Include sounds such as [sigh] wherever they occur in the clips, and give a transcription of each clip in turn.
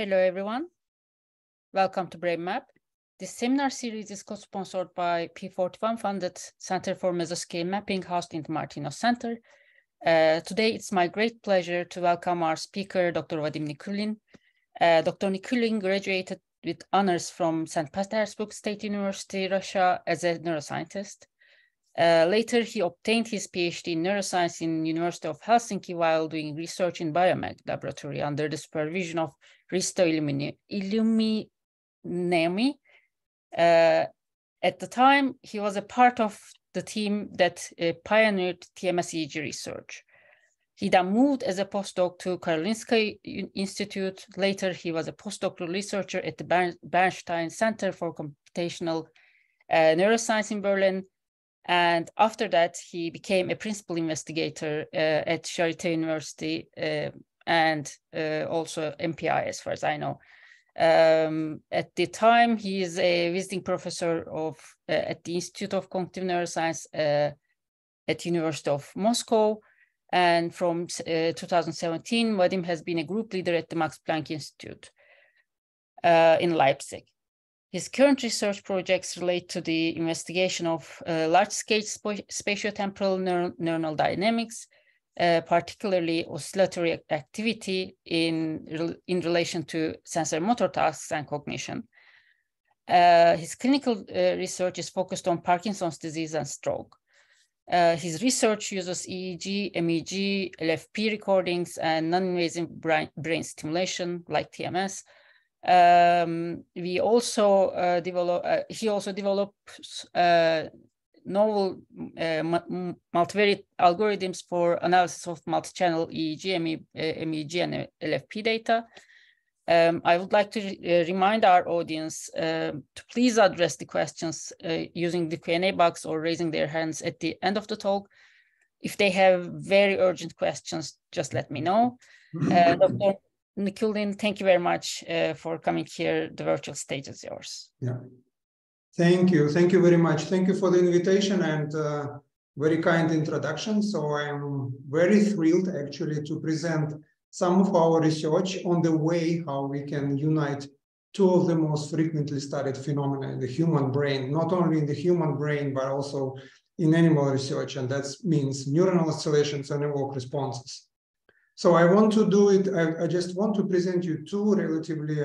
Hello, everyone. Welcome to BrainMap. This seminar series is co-sponsored by P41 funded Center for Mesoscale Mapping housed in the Martinos Center. Uh, today, it's my great pleasure to welcome our speaker, Dr. Vadim Nikulin. Uh, Dr. Nikulin graduated with honors from St. Petersburg State University, Russia, as a neuroscientist. Uh, later, he obtained his PhD in neuroscience in University of Helsinki while doing research in Biomag laboratory under the supervision of Risto Ilmoniemi. Uh, at the time, he was a part of the team that uh, pioneered TMS EEG research. He then moved as a postdoc to Karolinska Institute. Later, he was a postdoctoral researcher at the Bernstein Center for Computational uh, Neuroscience in Berlin. And after that, he became a principal investigator uh, at Charité University uh, and uh, also MPI, as far as I know. Um, at the time, he is a visiting professor of uh, at the Institute of Cognitive Neuroscience uh, at University of Moscow. And from uh, 2017, Vadim has been a group leader at the Max Planck Institute in Leipzig. His current research projects relate to the investigation of uh, large-scale sp spatiotemporal neur neuronal dynamics, uh, particularly oscillatory activity in, re in relation to sensorimotor tasks and cognition. Uh, his clinical uh, research is focused on Parkinson's disease and stroke. Uh, his research uses EEG, MEG, LFP recordings, and non-invasive brain, brain stimulation like TMS um, we also uh, develop, uh, he also develops uh, novel uh, multivariate algorithms for analysis of multi-channel EEG, MEG, and LFP data. Um, I would like to re uh, remind our audience uh, to please address the questions using the Q&A box or raising their hands at the end of the talk. If they have very urgent questions, just let me know. [laughs] Dr. Nikulin, thank you very much uh, for coming here. The virtual stage is yours. Yeah. Thank you. Thank you very much. Thank you for the invitation and uh, very kind introduction. So I'm very thrilled actually to present some of our research on the way how we can unite two of the most frequently studied phenomena in the human brain, not only in the human brain, but also in animal research. And that means neuronal oscillations and evoked responses. So I want to do it, I, I just want to present you two relatively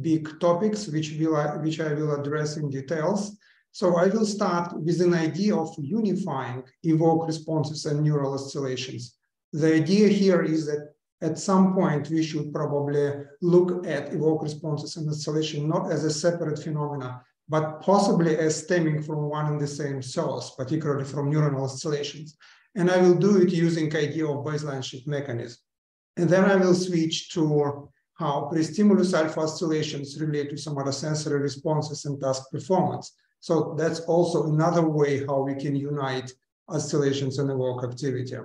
big topics, which, will, which I will address in details. So I will start with an idea of unifying evoked responses and neural oscillations. The idea here is that at some point we should probably look at evoked responses and oscillation not as a separate phenomena, but possibly as stemming from one and the same source, particularly from neuronal oscillations. And I will do it using idea of baseline shift mechanism. And then I will switch to how pre-stimulus alpha oscillations relate to somatosensory responses and task performance. So that's also another way how we can unite oscillations and evoke activity.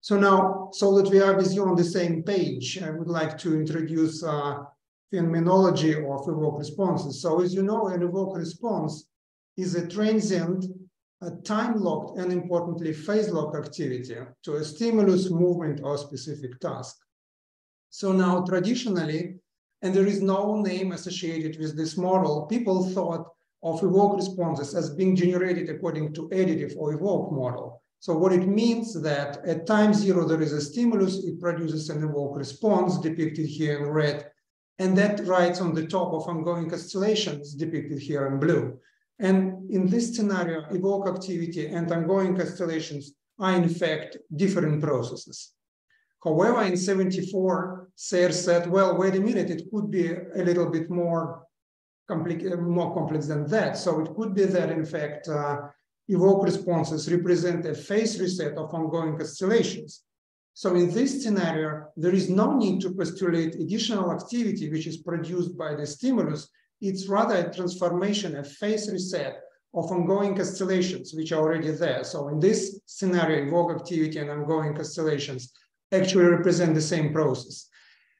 So now, so that we are with you on the same page, I would like to introduce uh, phenomenology of evoke responses. So as you know, an evoke response is a transient time-locked and importantly phase-locked activity to a stimulus movement or specific task. So now traditionally, and there is no name associated with this model, people thought of evoke responses as being generated according to additive or evoke model. So what it means that at time zero, there is a stimulus, it produces an evoke response depicted here in red, and that rides on the top of ongoing oscillations depicted here in blue. And in this scenario, evoke activity and ongoing oscillations are in fact different processes. However, in 74, Sayre said, well, wait a minute, it could be a little bit more, more complex than that. So it could be that, in fact, uh, evoke responses represent a phase reset of ongoing oscillations. So in this scenario, there is no need to postulate additional activity which is produced by the stimulus it's rather a transformation, a phase reset of ongoing oscillations, which are already there. So in this scenario, evoke activity and ongoing oscillations actually represent the same process.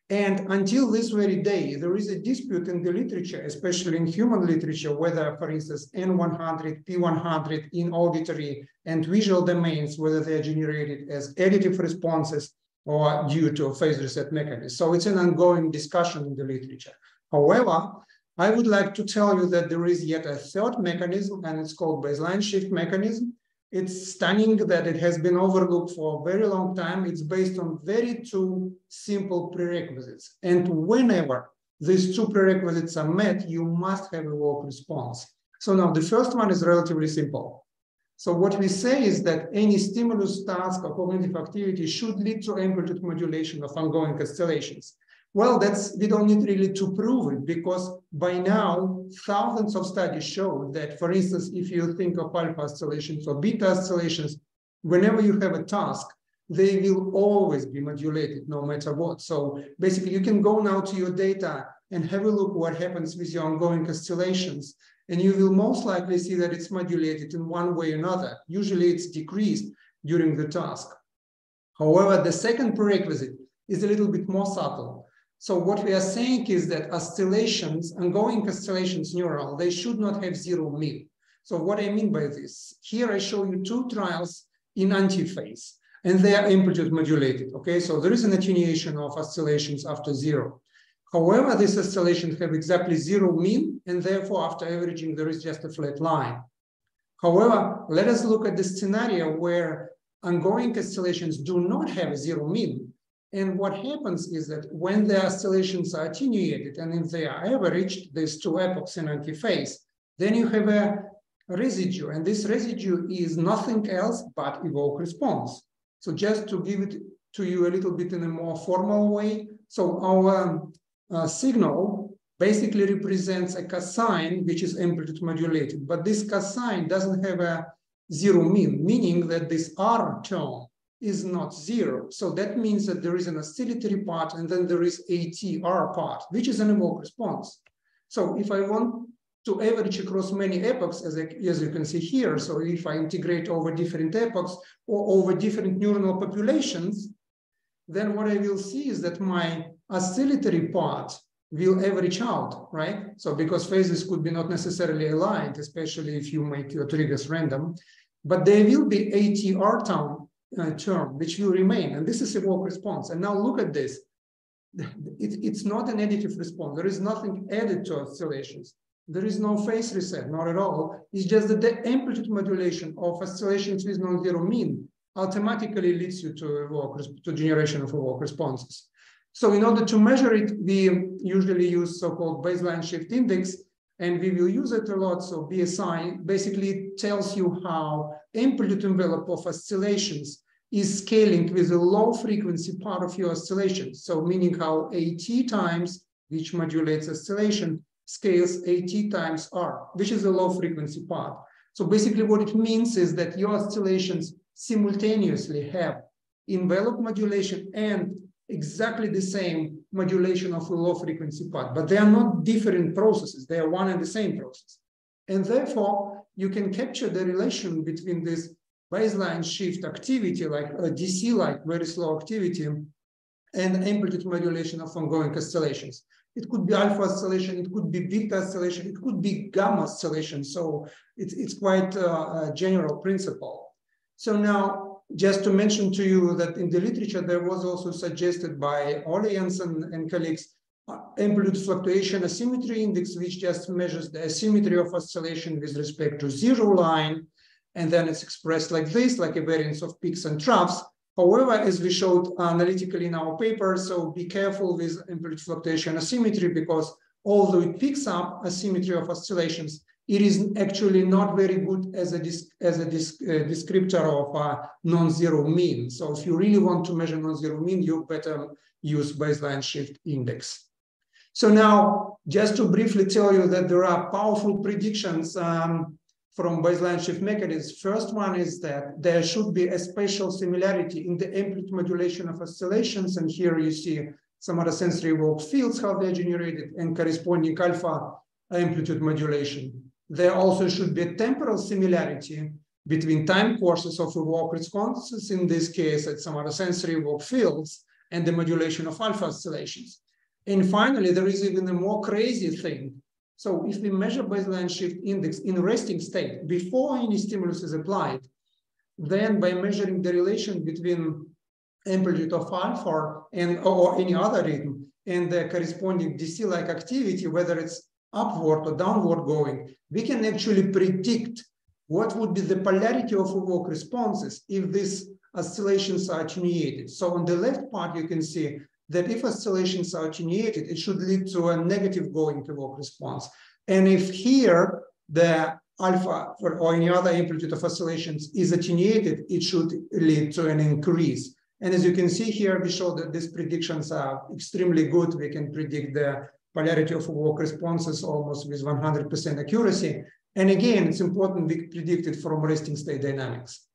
And until this very day, there is a dispute in the literature, especially in human literature, whether, for instance, N100, P100 in auditory and visual domains, whether they are generated as additive responses or due to a phase reset mechanism. So it's an ongoing discussion in the literature. However, I would like to tell you that there is yet a third mechanism, and it's called baseline shift mechanism. It's stunning that it has been overlooked for a very long time. It's based on very two simple prerequisites. And whenever these two prerequisites are met, you must have a walk response. So now the first one is relatively simple. So what we say is that any stimulus task or cognitive activity should lead to amplitude modulation of ongoing oscillations. Well, that's we don't need really to prove it because by now thousands of studies show that, for instance, if you think of alpha oscillations or beta oscillations, whenever you have a task, they will always be modulated no matter what. So basically, you can go now to your data and have a look what happens with your ongoing oscillations, and you will most likely see that it's modulated in one way or another. Usually, it's decreased during the task. However, the second prerequisite is a little bit more subtle. So what we are saying is that oscillations, ongoing oscillations neural, they should not have zero mean. So what I mean by this, here I show you two trials in antiphase, and they are amplitude modulated, okay? So there is an attenuation of oscillations after zero. However, these oscillations have exactly zero mean, and therefore after averaging, there is just a flat line. However, let us look at the scenario where ongoing oscillations do not have a zero mean, and what happens is that when the oscillations are attenuated and if they are averaged, these two epochs in antiphase, then you have a residue. And this residue is nothing else but evoke response. So just to give it to you a little bit in a more formal way. So our uh, signal basically represents a cosine, which is amplitude modulated. But this cosine doesn't have a zero mean, meaning that this R term is not zero. So that means that there is an oscillatory part and then there is ATR part, which is an evoke response. So if I want to average across many epochs, as, I, as you can see here, so if I integrate over different epochs or over different neuronal populations, then what I will see is that my oscillatory part will average out, right? So because phases could be not necessarily aligned, especially if you make your triggers random, but there will be ATR uh, term, which will remain. And this is a evoke response. And now look at this. It, it's not an additive response. There is nothing added to oscillations. There is no phase reset, not at all. It's just that the amplitude modulation of oscillations with non-zero mean automatically leads you to evoke to generation of evoke responses. So in order to measure it, we usually use so-called baseline shift index, and we will use it a lot. So BSI basically tells you how amplitude envelope of oscillations is scaling with a low frequency part of your oscillation. So meaning how AT times, which modulates oscillation, scales AT times R, which is a low frequency part. So basically what it means is that your oscillations simultaneously have envelope modulation and exactly the same modulation of a low frequency part, but they are not different processes. They are one and the same process. And therefore, you can capture the relation between this baseline shift activity, like uh, a DC, like very slow activity, and amplitude modulation of ongoing oscillations. It could be alpha oscillation, it could be beta oscillation, it could be gamma oscillation. So it's, it's quite uh, a general principle. So now, just to mention to you that in the literature, there was also suggested by Ole Jensen and colleagues uh, amplitude fluctuation asymmetry index, which just measures the asymmetry of oscillation with respect to zero line. And then it's expressed like this, like a variance of peaks and troughs. However, as we showed analytically in our paper, so be careful with amplitude fluctuation asymmetry because although it picks up asymmetry of oscillations, it is actually not very good as a, as a uh, descriptor of a non-zero mean. So if you really want to measure non-zero mean, you better use baseline shift index. So now, just to briefly tell you that there are powerful predictions um, from baseline shift mechanisms. First one is that there should be a spatial similarity in the amplitude modulation of oscillations. And here you see somatosensory evoked fields, how they're generated, and corresponding alpha amplitude modulation. There also should be a temporal similarity between time courses of evoke responses, in this case at somatosensory evoked fields, and the modulation of alpha oscillations. And finally, there is even a more crazy thing. So if we measure baseline shift index in resting state before any stimulus is applied, then by measuring the relation between amplitude of alpha and or any other rhythm and the corresponding DC-like activity, whether it's upward or downward going, we can actually predict what would be the polarity of evoked responses if these oscillations are attenuated. So on the left part, you can see that if oscillations are attenuated, it should lead to a negative going evoked response. And if here the alpha or any other amplitude of oscillations is attenuated, it should lead to an increase. And as you can see here, we show that these predictions are extremely good. We can predict the polarity of evoked responses almost with 100% accuracy. And again, it's important we predict it from resting state dynamics.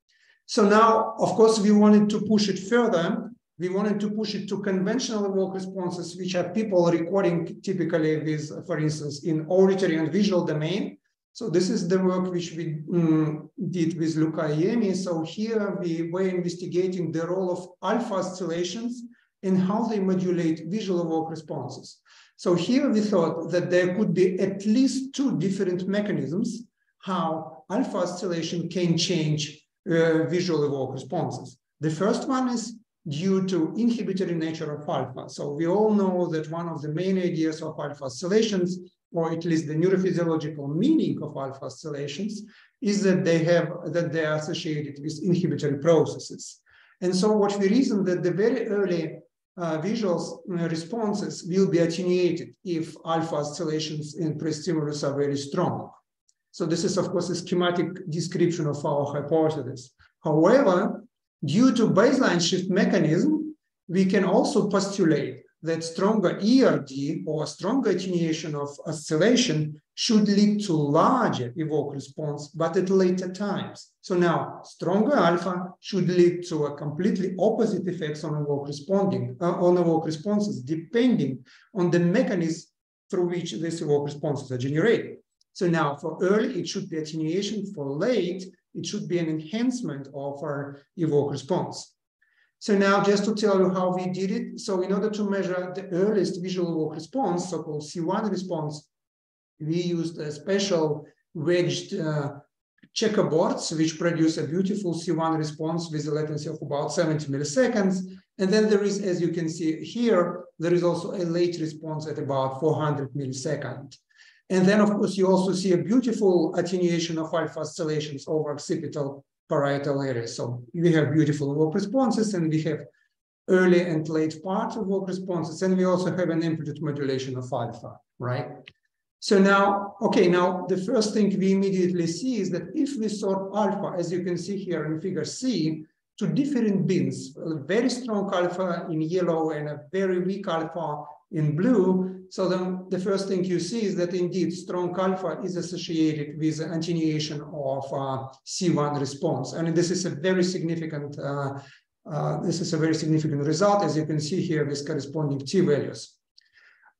So now, of course, we wanted to push it further. We wanted to push it to conventional evoked responses, which are people recording typically with, for instance, in auditory and visual domain. So this is the work which we um, did with Luca Iemi. So here we were investigating the role of alpha oscillations and how they modulate visual evoked responses. So here we thought that there could be at least two different mechanisms how alpha oscillation can change uh, visual evoked responses. The first one is due to inhibitory nature of alpha. So we all know that one of the main ideas of alpha oscillations or at least the neurophysiological meaning of alpha oscillations, is that they have that they are associated with inhibitory processes. And so what we reason that the very early uh, visual uh, responses will be attenuated if alpha oscillations in pre-stimulus are very strong. So this is, of course, a schematic description of our hypothesis. However, due to baseline shift mechanism, we can also postulate that stronger ERD or stronger attenuation of oscillation should lead to larger evoked response, but at later times. So now stronger alpha should lead to a completely opposite effects on evoked responding, uh, on evoked responses, depending on the mechanism through which these evoked responses are generated. So now for early, it should be attenuation. For late, it should be an enhancement of our evoked response. So now just to tell you how we did it. So in order to measure the earliest visual evoked response, so-called C1 response, we used a special wedged uh, checkerboards, which produce a beautiful C1 response with a latency of about 70 milliseconds. And then there is, as you can see here, there is also a late response at about 400 milliseconds. And then, of course, you also see a beautiful attenuation of alpha oscillations over occipital parietal area. So we have beautiful evoked responses and we have early and late part of evoked responses. And we also have an amplitude modulation of alpha, right? So now, okay, now the first thing we immediately see is that if we sort alpha, as you can see here in figure C, to different bins, a very strong alpha in yellow and a very weak alpha in blue. So then the first thing you see is that indeed strong alpha is associated with the attenuation of uh, C1 response. And this is a very significant, uh, uh, this is a very significant result, as you can see here with corresponding T values.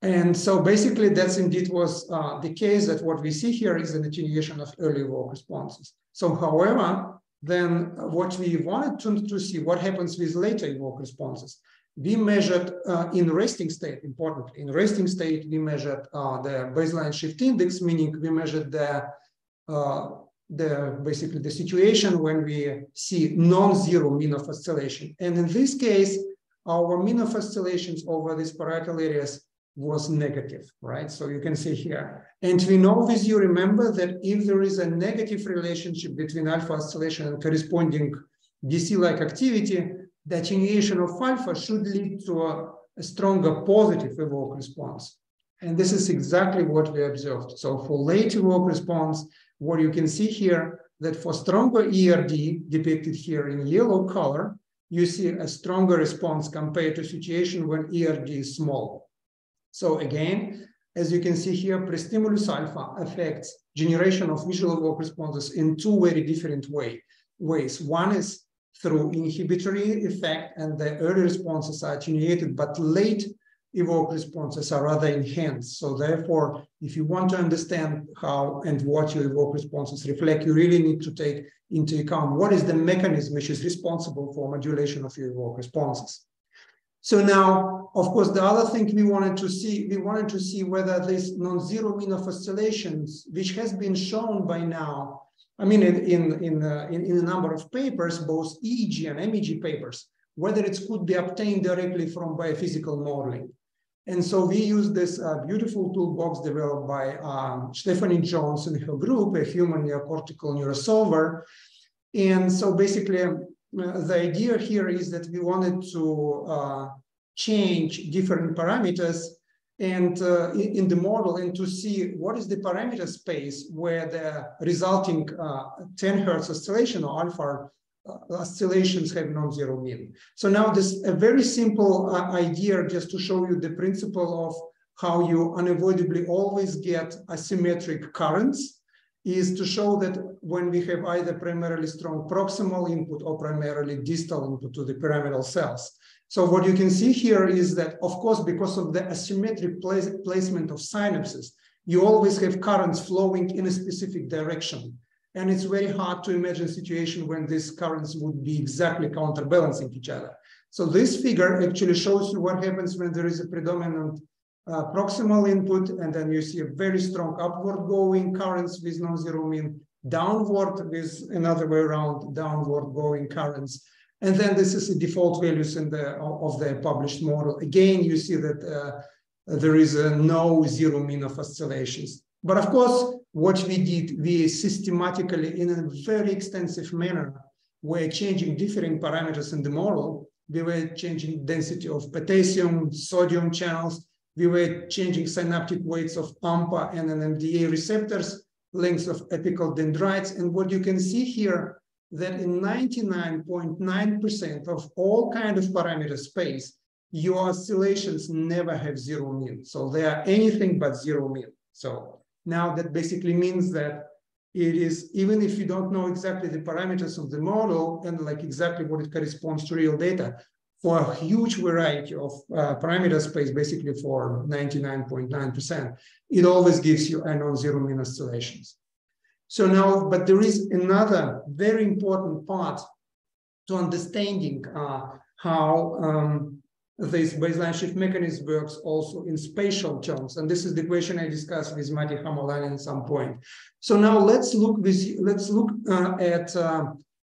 And so basically that's indeed was uh, the case that what we see here is an attenuation of early evoked responses. So however, then what we wanted to, to see what happens with later evoked responses we measured uh, in resting state, importantly, in resting state, we measured uh, the baseline shift index, meaning we measured the, uh, the basically the situation when we see non-zero mean of oscillation. And in this case, our mean of oscillations over these parietal areas was negative, right? So you can see here. And we know this, you remember that if there is a negative relationship between alpha oscillation and corresponding DC-like activity, the attenuation of alpha should lead to a, a stronger positive evoked response. And this is exactly what we observed. So for late evoked response, what you can see here, that for stronger ERD depicted here in yellow color, you see a stronger response compared to situation when ERD is small. So again, as you can see here, pre-stimulus alpha affects generation of visual evoked responses in two very different way, ways. One is through inhibitory effect and the early responses are attenuated, but late evoked responses are rather enhanced. So therefore, if you want to understand how and what your evoked responses reflect, you really need to take into account what is the mechanism which is responsible for modulation of your evoked responses. So now, of course, the other thing we wanted to see, we wanted to see whether this non-zero mean of oscillations, which has been shown by now I mean, in, in, in, uh, in, in, a number of papers, both EEG and MEG papers, whether it could be obtained directly from biophysical modeling. And so we use this uh, beautiful toolbox developed by um, Stephanie Jones and her group, a human neocortical neurosolver. And so basically, uh, the idea here is that we wanted to uh, change different parameters and uh, in, in, the model and to see what is the parameter space where the resulting uh, 10 hertz oscillation or alpha uh, oscillations have non-zero mean. So now this a very simple uh, idea just to show you the principle of how you unavoidably always get asymmetric currents is to show that when we have either primarily strong proximal input or primarily distal input to the pyramidal cells. So what you can see here is that, of course, because of the asymmetric place, placement of synapses, you always have currents flowing in a specific direction. And it's very hard to imagine a situation when these currents would be exactly counterbalancing each other. So this figure actually shows you what happens when there is a predominant uh, proximal input, and then you see a very strong upward going currents with non-zero mean, downward with another way around, downward going currents. And then this is the default values in the of the published model. Again, you see that uh, there is a no zero mean of oscillations. But of course, what we did, we systematically, in a very extensive manner, were changing different parameters in the model. We were changing density of potassium, sodium channels. We were changing synaptic weights of AMPA and NMDA receptors, lengths of apical dendrites. And what you can see here, that in 99.9% of all kind of parameter space, your oscillations never have zero mean. So they are anything but zero mean. So now that basically means that it is, even if you don't know exactly the parameters of the model and like exactly what it corresponds to real data, for a huge variety of uh, parameter space, basically for 99.9%, it always gives you a non-zero mean oscillations. So now, but there is another very important part to understanding uh, how um, this baseline shift mechanism works also in spatial terms. And this is the question I discussed with Matti Hamalainen at some point. So now let's look with, let's look uh, at, uh,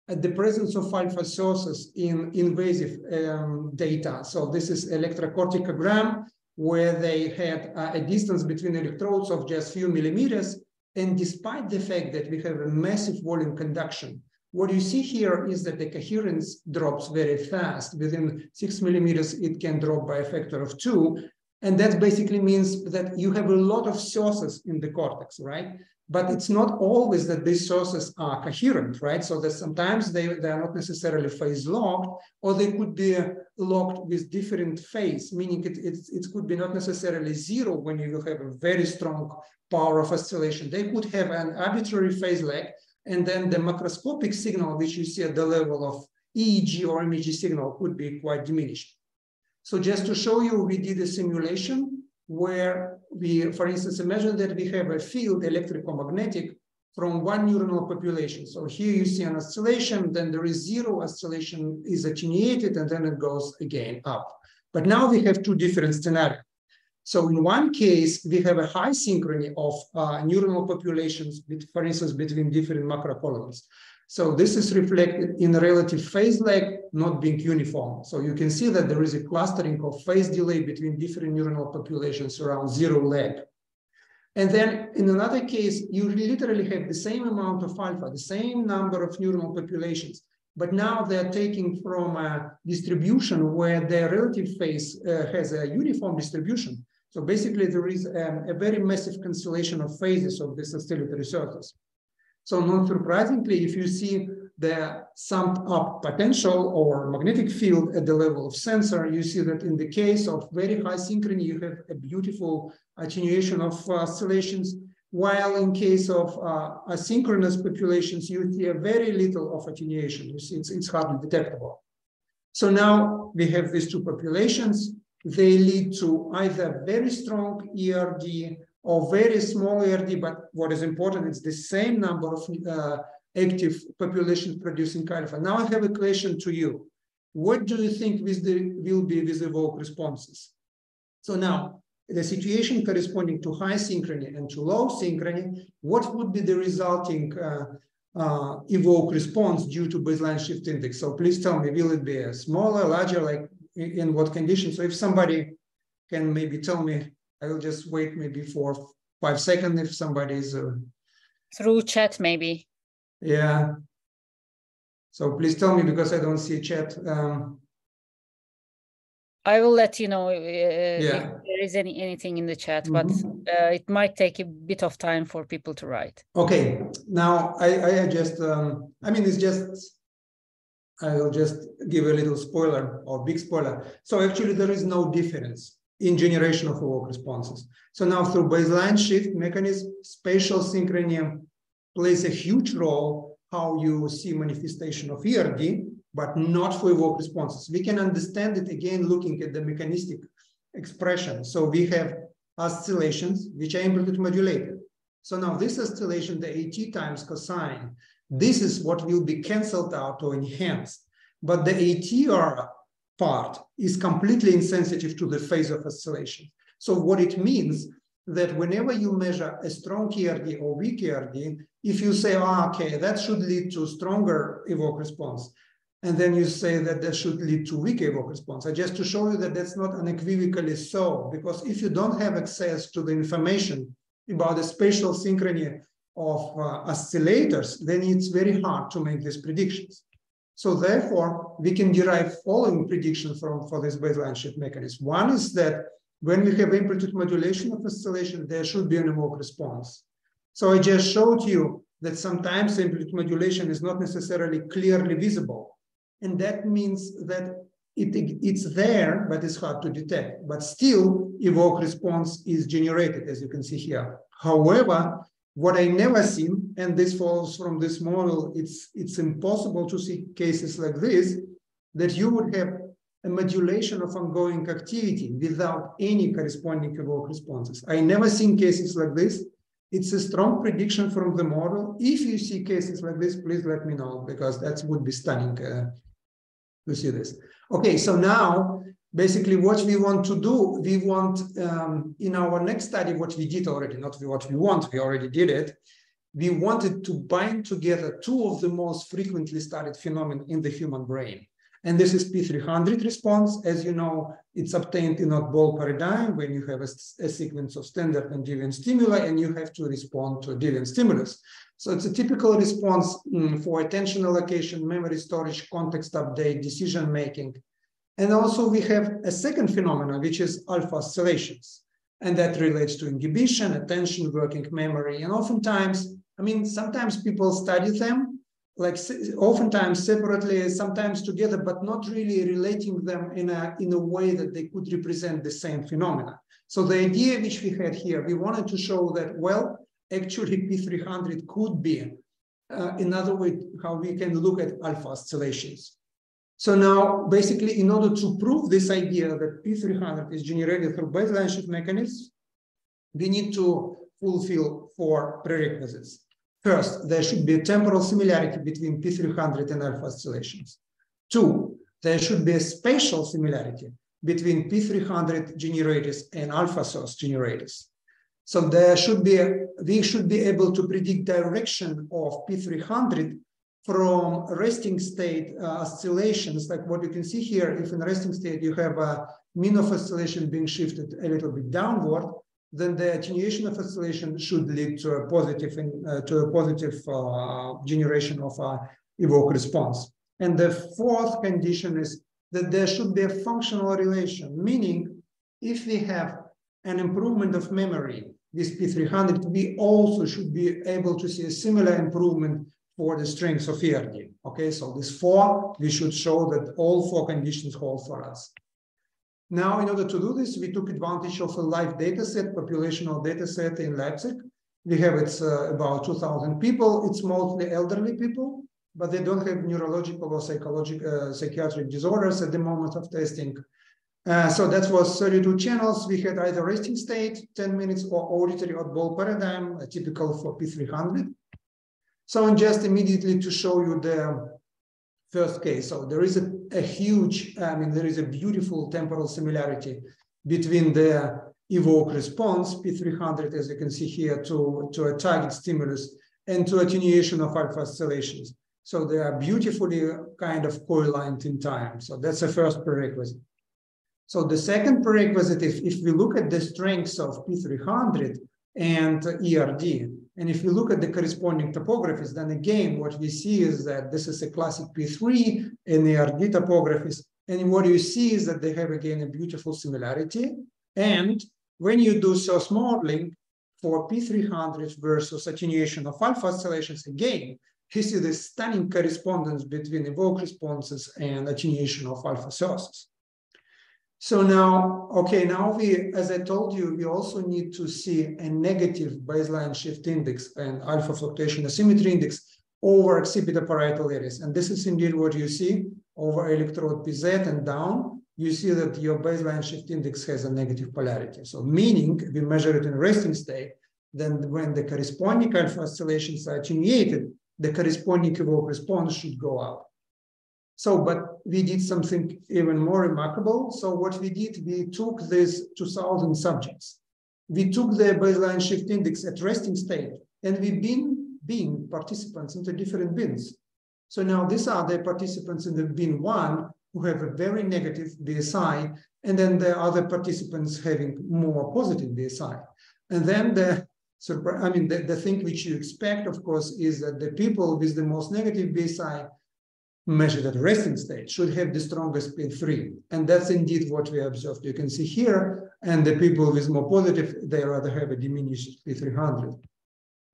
at the presence of alpha sources in invasive um, data. So this is electrocorticogram where they had uh, a distance between electrodes of just few millimeters. And despite the fact that we have a massive volume conduction, what you see here is that the coherence drops very fast. Within six millimeters, it can drop by a factor of two. And that basically means that you have a lot of sources in the cortex, right? But it's not always that these sources are coherent, right? So that sometimes they, they are not necessarily phase locked, or they could be uh, locked with different phase, meaning it, it, it could be not necessarily zero when you have a very strong power of oscillation. They could have an arbitrary phase lag, and then the macroscopic signal, which you see at the level of EEG or MEG signal could be quite diminished. So just to show you, we did a simulation where we, for instance, imagine that we have a field electromagnetic from one neuronal population. So here you see an oscillation, then there is zero oscillation is attenuated, and then it goes again up. But now we have two different scenarios. So in one case, we have a high synchrony of uh, neuronal populations, with, for instance, between different macrocolumns. So this is reflected in relative phase lag not being uniform. So you can see that there is a clustering of phase delay between different neuronal populations around zero lag. And then in another case, you literally have the same amount of alpha, the same number of neuronal populations, but now they're taking from a distribution where their relative phase uh, has a uniform distribution. So basically there is um, a very massive constellation of phases of this oscillatory surface. So not surprisingly, if you see the summed up potential or magnetic field at the level of sensor, you see that in the case of very high synchrony, you have a beautiful attenuation of uh, oscillations, while in case of uh, asynchronous populations, you see a very little of attenuation. You see, it's, it's hardly detectable. So now we have these two populations they lead to either very strong ERD or very small ERD, but what is important is the same number of uh, active populations producing alpha. Now I have a question to you. What do you think the, will be with evoked responses? So now, the situation corresponding to high synchrony and to low synchrony, what would be the resulting uh, uh, evoke response due to baseline shift index. So please tell me, will it be a smaller, larger, like in, what conditions? So if somebody can maybe tell me, I will just wait maybe for five seconds if somebody is. Uh, Through chat, maybe. Yeah. So please tell me because I don't see chat. Um, I will let you know uh, yeah. if there is any anything in the chat, mm -hmm. but mm-hmm. uh, it might take a bit of time for people to write. Okay, now I, I just, um, I mean, it's just, I will just give a little spoiler or big spoiler. So actually there is no difference in generation of evoked responses. So now through baseline shift mechanism, spatial synchrony plays a huge role how you see manifestation of ERD, but not for evoked responses. We can understand it again looking at the mechanistic expression. So we have oscillations which are amplitude modulated. So now this oscillation, the AT times cosine, this is what will be canceled out or enhanced. But the ATR part is completely insensitive to the phase of oscillation. So what it means that whenever you measure a strong ERD or weak ERD, if you say, oh, okay, that should lead to stronger evoke response, and then you say that that should lead to weak evoke response. I just to show you that that's not unequivocally so, because if you don't have access to the information about the spatial synchrony of uh, oscillators, then it's very hard to make these predictions. So therefore, we can derive following predictions from for this baseline shift mechanism. One is that when we have amplitude modulation of oscillation, there should be an evoke response. So I just showed you that sometimes amplitude modulation is not necessarily clearly visible. And that means that it, it's there, but it's hard to detect. But still, evoke response is generated, as you can see here. However, what I never seen, and this follows from this model, it's, it's impossible to see cases like this, that you would have a modulation of ongoing activity without any corresponding evoke responses. I never seen cases like this. It's a strong prediction from the model. If you see cases like this, please let me know because that would be stunning. Uh, to see this. Okay, so now basically what we want to do, we want um, in our next study, what we did already, not what we want, we already did it. We wanted to bind together two of the most frequently studied phenomena in the human brain. And this is P300 response. As you know, it's obtained in oddball paradigm when you have a, a sequence of standard and deviant stimuli and you have to respond to a deviant stimulus. So it's a typical response mm, for attention allocation, memory storage, context update, decision making. And also we have a second phenomenon, which is alpha oscillations. And that relates to inhibition, attention, working memory. And oftentimes, I mean, sometimes people study them, like oftentimes separately, sometimes together, but not really relating them in a, in a way that they could represent the same phenomena. So the idea which we had here, we wanted to show that, well, actually P300 could be uh, another way how we can look at alpha oscillations. So now, basically, in order to prove this idea that P300 is generated through baseline shift mechanisms, we need to fulfill four prerequisites. First, there should be a temporal similarity between P300 and alpha oscillations. Two, there should be a spatial similarity between P300 generators and alpha source generators. So there should be, we should be able to predict direction of P300 from resting state uh, oscillations, like what you can see here, if in resting state you have a mean of oscillation being shifted a little bit downward, then the attenuation of oscillation should lead to a positive, in, uh, to a positive uh, generation of a evoke response. And the fourth condition is that there should be a functional relation, meaning if we have an improvement of memory this P300, we also should be able to see a similar improvement for the strength of ERD. Okay, so this four, we should show that all four conditions hold for us. Now, in order to do this, we took advantage of a LIFE data set, populational data set in Leipzig. We have it's uh, about 2,000 people. It's mostly elderly people, but they don't have neurological or psychological, uh, psychiatric disorders at the moment of testing. Uh, so that was 32 channels. We had either resting state, 10 minutes, or auditory oddball paradigm, typical for P300. So just immediately to show you the first case. So there is a, a huge, I mean, there is a beautiful temporal similarity between the evoke response, P300, as you can see here, to, to a target stimulus and to attenuation of alpha oscillations. So they are beautifully kind of co-aligned in time. So that's the first prerequisite. So the second prerequisite, if, if we look at the strengths of P300 and ERD, and if you look at the corresponding topographies, then again, what we see is that this is a classic P3 and ERD topographies. And what you see is that they have again a beautiful similarity. And when you do source modeling for P300 versus attenuation of alpha oscillations, again, you see the stunning correspondence between evoked responses and attenuation of alpha sources. So now, okay, now we, as I told you, we also need to see a negative baseline shift index and alpha fluctuation asymmetry index over occipital parietal areas. And this is indeed what you see over electrode PZ and down. You see that your baseline shift index has a negative polarity. So meaning we measure it in resting state, then when the corresponding alpha oscillations are attenuated, the corresponding evoked response should go up. So, but we did something even more remarkable. So what we did, we took these 2000 subjects. We took the baseline shift index at resting state and we bin bin participants into different bins. So now these are the participants in the bin one who have a very negative BSI, and then the other participants having more positive BSI. And then the I mean the, the thing which you expect, of course, is that the people with the most negative BSI measured at resting state should have the strongest P3. And that's indeed what we observed. You can see here, and the people with more positive, they rather have a diminished P300.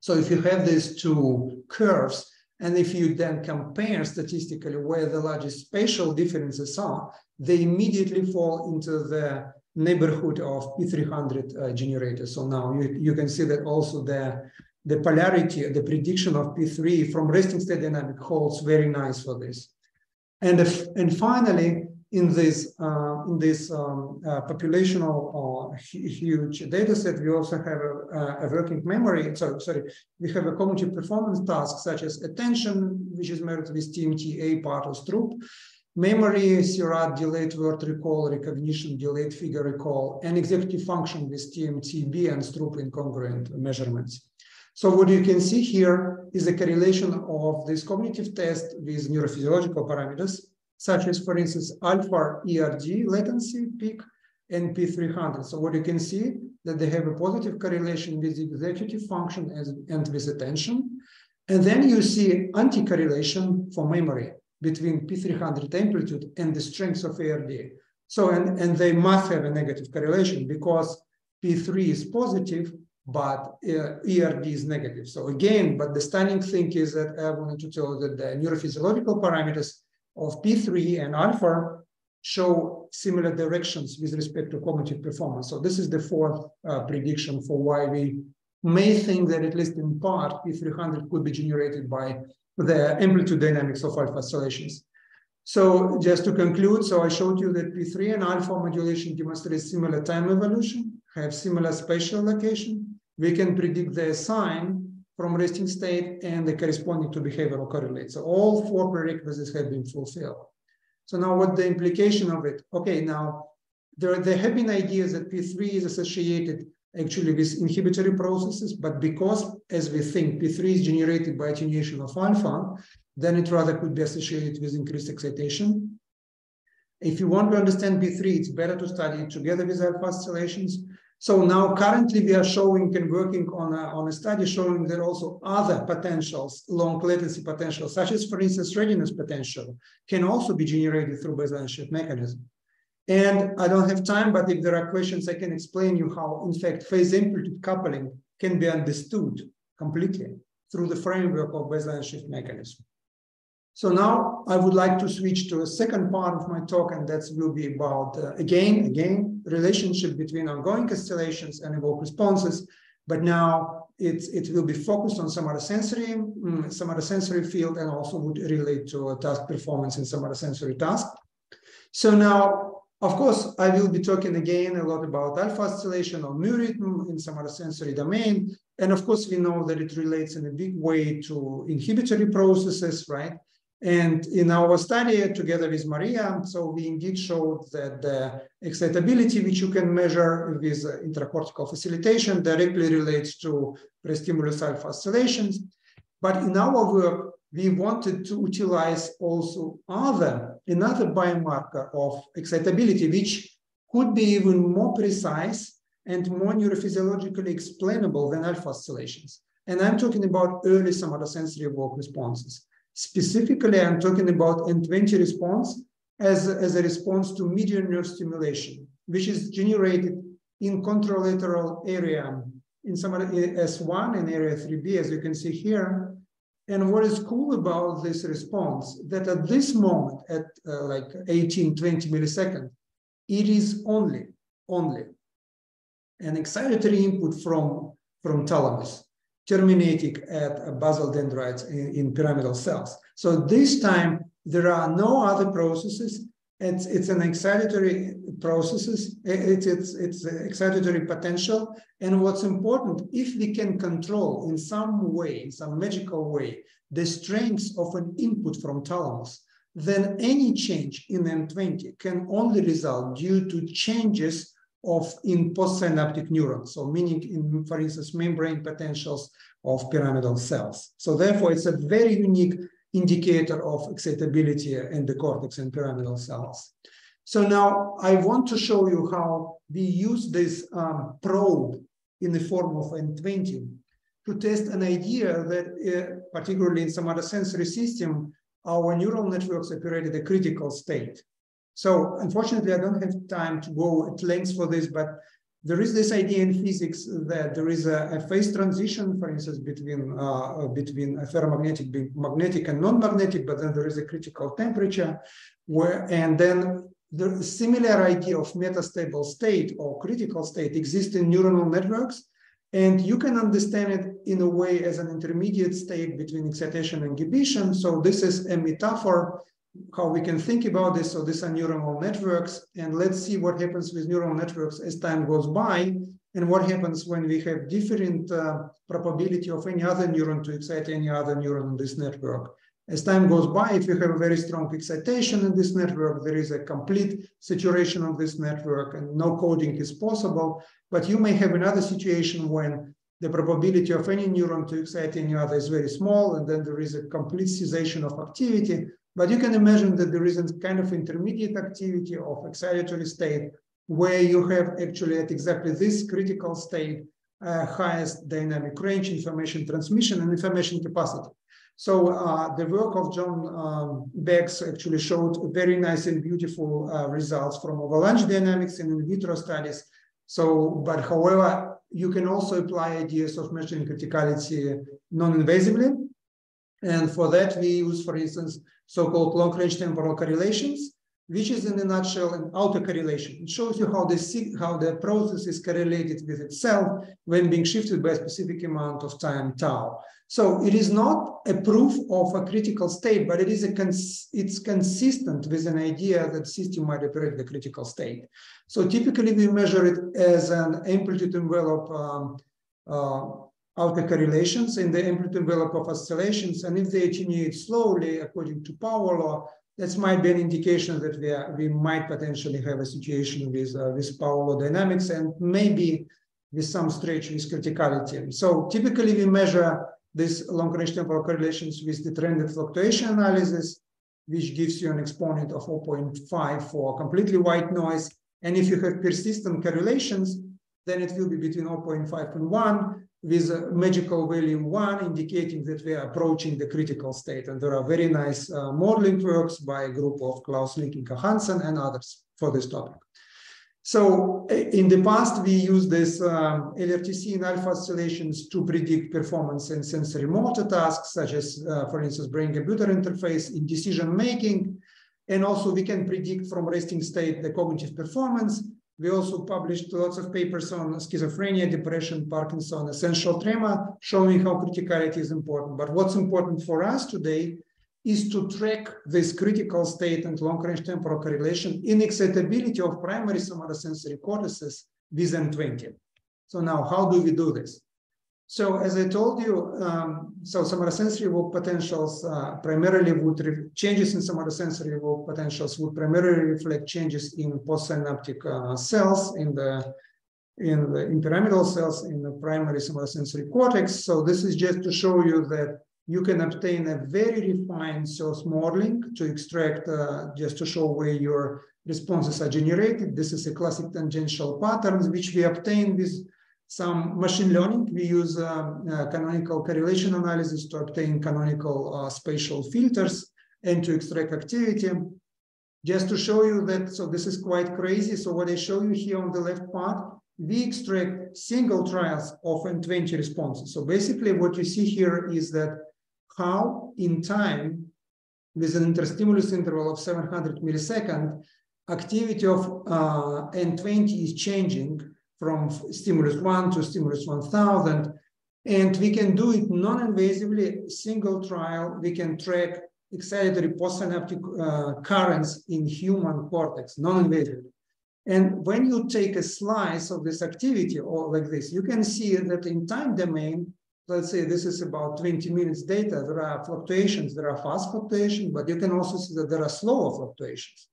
So if you have these two curves, and if you then compare statistically where the largest spatial differences are, they immediately fall into the neighborhood of P300 uh, generators. So now you, you can see that also the the polarity, the prediction of P3 from resting state dynamic holds very nice for this. And, if, and finally, in this, uh, in this um, uh, populational uh, huge data set, we also have a, a, working memory. Sorry, sorry, we have a cognitive performance task such as attention, which is measured with TMT-A part of Stroop, memory, CERAD, delayed word recall, recognition, delayed figure recall, and executive function with TMT-B and Stroop incongruent measurements. So what you can see here is a correlation of this cognitive test with neurophysiological parameters, such as, for instance, alpha ERD latency peak and P300. So what you can see that they have a positive correlation with executive function and with attention. And then you see anti-correlation for memory between P300 amplitude and the strength of ERD. So, and, and they must have a negative correlation because P3 is positive but ERD is negative. So again, but the stunning thing is that I wanted to tell that the neurophysiological parameters of P3 and alpha show similar directions with respect to cognitive performance. So this is the fourth uh, prediction for why we may think that at least in part, P300 could be generated by the amplitude dynamics of alpha oscillations. So just to conclude, so I showed you that P3 and alpha modulation demonstrate similar time evolution, have similar spatial location, we can predict the sign from resting state and the corresponding to behavioral correlate. So all four prerequisites have been fulfilled. So now what the implication of it? Okay, now there, there have been ideas that P3 is associated actually with inhibitory processes, but because as we think P3 is generated by attenuation of alpha, then it rather could be associated with increased excitation. If you want to understand P3, it's better to study it together with alpha oscillations. So now currently we are showing and working on a, on a study showing that also other potentials, long latency potentials, such as for instance, readiness potential can also be generated through baseline shift mechanism. And I don't have time, but if there are questions, I can explain you how in fact phase amplitude coupling can be understood completely through the framework of baseline shift mechanism. So now I would like to switch to a second part of my talk, and that will be about, uh, again, again, relationship between ongoing oscillations and evoked responses. But now it, it will be focused on somatosensory, mm, somatosensory field, and also would relate to task performance in somatosensory task. So now, of course, I will be talking again a lot about alpha oscillation or mu rhythm in somatosensory domain. And of course, we know that it relates in a big way to inhibitory processes, right? And in our study together with Maria, so we indeed showed that the excitability, which you can measure with uh, intracortical facilitation, directly relates to pre-stimulus alpha oscillations. But in our work, we wanted to utilize also other, another biomarker of excitability, which could be even more precise and more neurophysiologically explainable than alpha oscillations. And I'm talking about early somatosensory evoked responses. Specifically, I'm talking about N20 response as, as a response to median nerve stimulation, which is generated in contralateral area in some S1 and area 3B, as you can see here. And what is cool about this response, that at this moment, at uh, like 18, 20 milliseconds, it is only, only an excitatory input from, from thalamus terminating at basal dendrites in, in pyramidal cells. So this time, there are no other processes. It's, it's an excitatory processes. It's, it's, it's excitatory potential. And what's important, if we can control in some way, in some magical way, the strength of an input from thalamus, then any change in N20 can only result due to changes of in postsynaptic neurons. So meaning in, for instance, membrane potentials of pyramidal cells. So therefore, it's a very unique indicator of excitability in the cortex and pyramidal cells. So now I want to show you how we use this um, probe in the form of N20 to test an idea that, uh, particularly in some other sensory system, our neural networks operate at a critical state. So unfortunately, I don't have time to go at length for this, but there is this idea in physics that there is a, a phase transition, for instance, between uh, between a ferromagnetic being magnetic and non-magnetic, but then there is a critical temperature where, and then the similar idea of metastable state or critical state exists in neuronal networks. And you can understand it in a way as an intermediate state between excitation and inhibition. So this is a metaphor how we can think about this. So these are neuronal networks, and let's see what happens with neural networks as time goes by, and what happens when we have different uh, probability of any other neuron to excite any other neuron in this network. As time goes by, if you have a very strong excitation in this network, there is a complete saturation of this network and no coding is possible. But you may have another situation when the probability of any neuron to excite any other is very small, and then there is a complete cessation of activity. But you can imagine that there is a kind of intermediate activity of excitatory state where you have actually at exactly this critical state uh, highest dynamic range, information transmission, and information capacity. So uh, the work of John um, Beggs actually showed very nice and beautiful uh, results from avalanche dynamics and in vitro studies. So, but however, you can also apply ideas of measuring criticality non-invasively. And for that, we use, for instance, so-called long-range temporal correlations, which is in a nutshell an autocorrelation. It shows you how the, how the process is correlated with itself when being shifted by a specific amount of time tau. So it is not a proof of a critical state, but it is a cons it's consistent with an idea that system might operate the critical state. So typically we measure it as an amplitude envelope um, uh, autocorrelations in the amplitude envelope of oscillations. And if they attenuate slowly, according to power law, that might be an indication that we, are, we might potentially have a situation with, uh, with power law dynamics and maybe with some stretch with criticality. So typically we measure these long-range temporal correlations with detrended fluctuation analysis, which gives you an exponent of 0.5 for completely white noise. And if you have persistent correlations, then it will be between 0.5 and 1 with a magical value 1 indicating that we are approaching the critical state. And there are very nice uh, modeling works by a group of Klaus Linkenkaer-Hansen and others for this topic. So in the past, we used this um, LRTC and alpha oscillations to predict performance in sensory motor tasks, such as, uh, for instance, brain-computer interface in decision making. And also we can predict from resting state the cognitive performance. We also published lots of papers on schizophrenia, depression, Parkinson, essential tremor, showing how criticality is important. But what's important for us today is to track this critical state and long-range temporal correlation in excitability of primary somatosensory cortices with N20. So now, how do we do this? So as I told you, um, so somatosensory evoked potentials uh, primarily would, changes in somatosensory evoked potentials would primarily reflect changes in postsynaptic uh, cells in the in the in pyramidal cells in the primary somatosensory cortex. So this is just to show you that you can obtain a very refined source modeling to extract, uh, just to show where your responses are generated. This is a classic tangential patterns, which we obtain with some machine learning. We use uh, uh, canonical correlation analysis to obtain canonical uh, spatial filters and to extract activity. Just to show you that, so this is quite crazy. So what I show you here on the left part, we extract single trials of N20 responses. So basically what you see here is that how in time, with an interstimulus interval of 700 millisecond, activity of uh, N20 is changing from stimulus 1 to stimulus 1000. And we can do it non-invasively, single trial. We can track excitatory postsynaptic uh, currents in human cortex, non-invasively. And when you take a slice of this activity or like this, you can see that in time domain, let's say this is about 20 minutes data, there are fluctuations, there are fast fluctuations, but you can also see that there are slower fluctuations.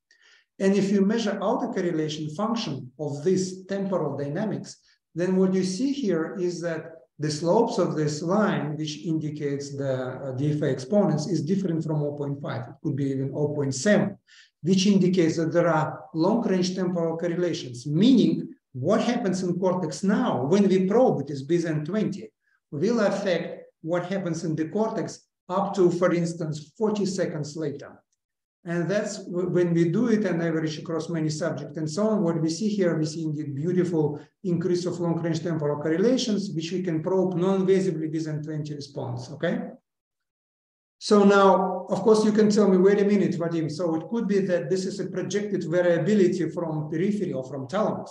And if you measure autocorrelation function of this temporal dynamics, then what you see here is that the slopes of this line, which indicates the uh, DFA exponents, is different from 0.5. It could be even 0.7, which indicates that there are long-range temporal correlations, meaning what happens in cortex now when we probe it is BZN20 will affect what happens in the cortex up to, for instance, 40 seconds later. And that's when we do it and average across many subjects and so on, what we see here, we see indeed beautiful increase of long-range temporal correlations, which we can probe non-invasively with N20 response, okay? So now, of course, you can tell me, wait a minute, Vadim, so it could be that this is a projected variability from periphery or from thalamus.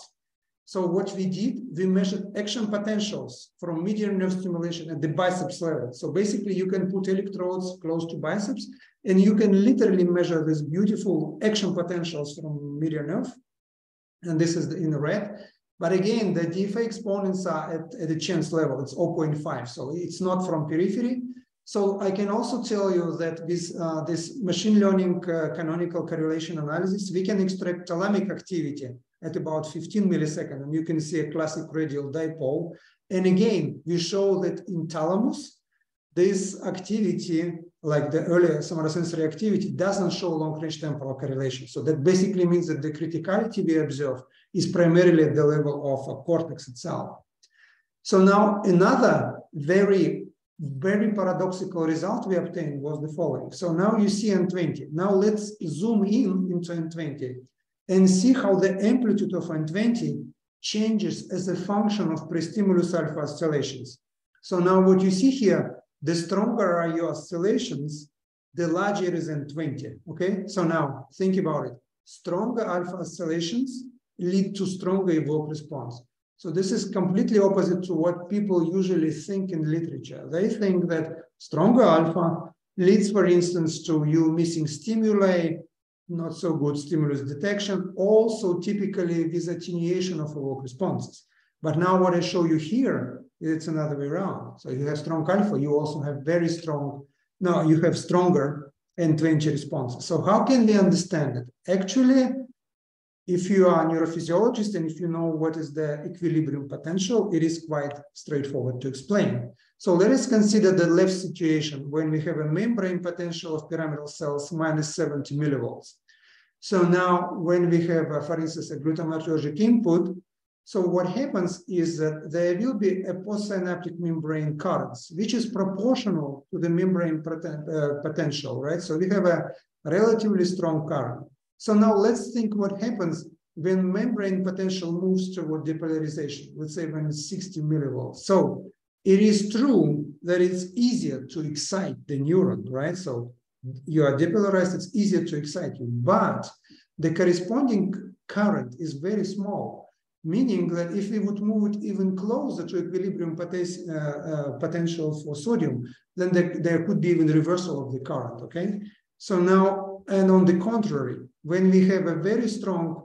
So what we did, we measured action potentials from median nerve stimulation at the biceps level. So basically you can put electrodes close to biceps and you can literally measure these beautiful action potentials from median nerve. And this is in red. But again, the DFA exponents are at, at the chance level, it's 0.5. So it's not from periphery. So I can also tell you that with uh, this machine learning uh, canonical correlation analysis, we can extract thalamic activity at about 15 milliseconds. And you can see a classic radial dipole. And again, we show that in thalamus, this activity, like the earlier somatosensory activity, doesn't show long-range temporal correlation. So that basically means that the criticality we observe is primarily at the level of a cortex itself. So now another very, very paradoxical result we obtained was the following. So now you see N20. Now let's zoom in into N20 and see how the amplitude of N20 changes as a function of pre-stimulus alpha oscillations. So now what you see here, the stronger are your oscillations, the larger is N20, okay? So now think about it. Stronger alpha oscillations lead to stronger evoked response. So this is completely opposite to what people usually think in literature. They think that stronger alpha leads, for instance, to you missing stimuli, not so good stimulus detection, also typically with attenuation of evoked responses. But now what I show you here, it's another way around. So you have strong alpha, you also have very strong, no, you have stronger N20 responses. So how can we understand it? Actually, if you are a neurophysiologist and if you know what is the equilibrium potential, it is quite straightforward to explain. So let us consider the left situation when we have a membrane potential of pyramidal cells minus 70 millivolts. So now when we have, uh, for instance, a glutamatergic input, so what happens is that there will be a postsynaptic membrane currents, which is proportional to the membrane poten uh, potential, right? So we have a relatively strong current. So now let's think what happens when membrane potential moves toward depolarization, let's say when it's 60 millivolts. So it is true that it's easier to excite the neuron, right? So you are depolarized, it's easier to excite you, but the corresponding current is very small, meaning that if we would move it even closer to equilibrium pot uh, uh, potential for sodium, then there, there could be even reversal of the current, okay? So now, and on the contrary, when we have a very strong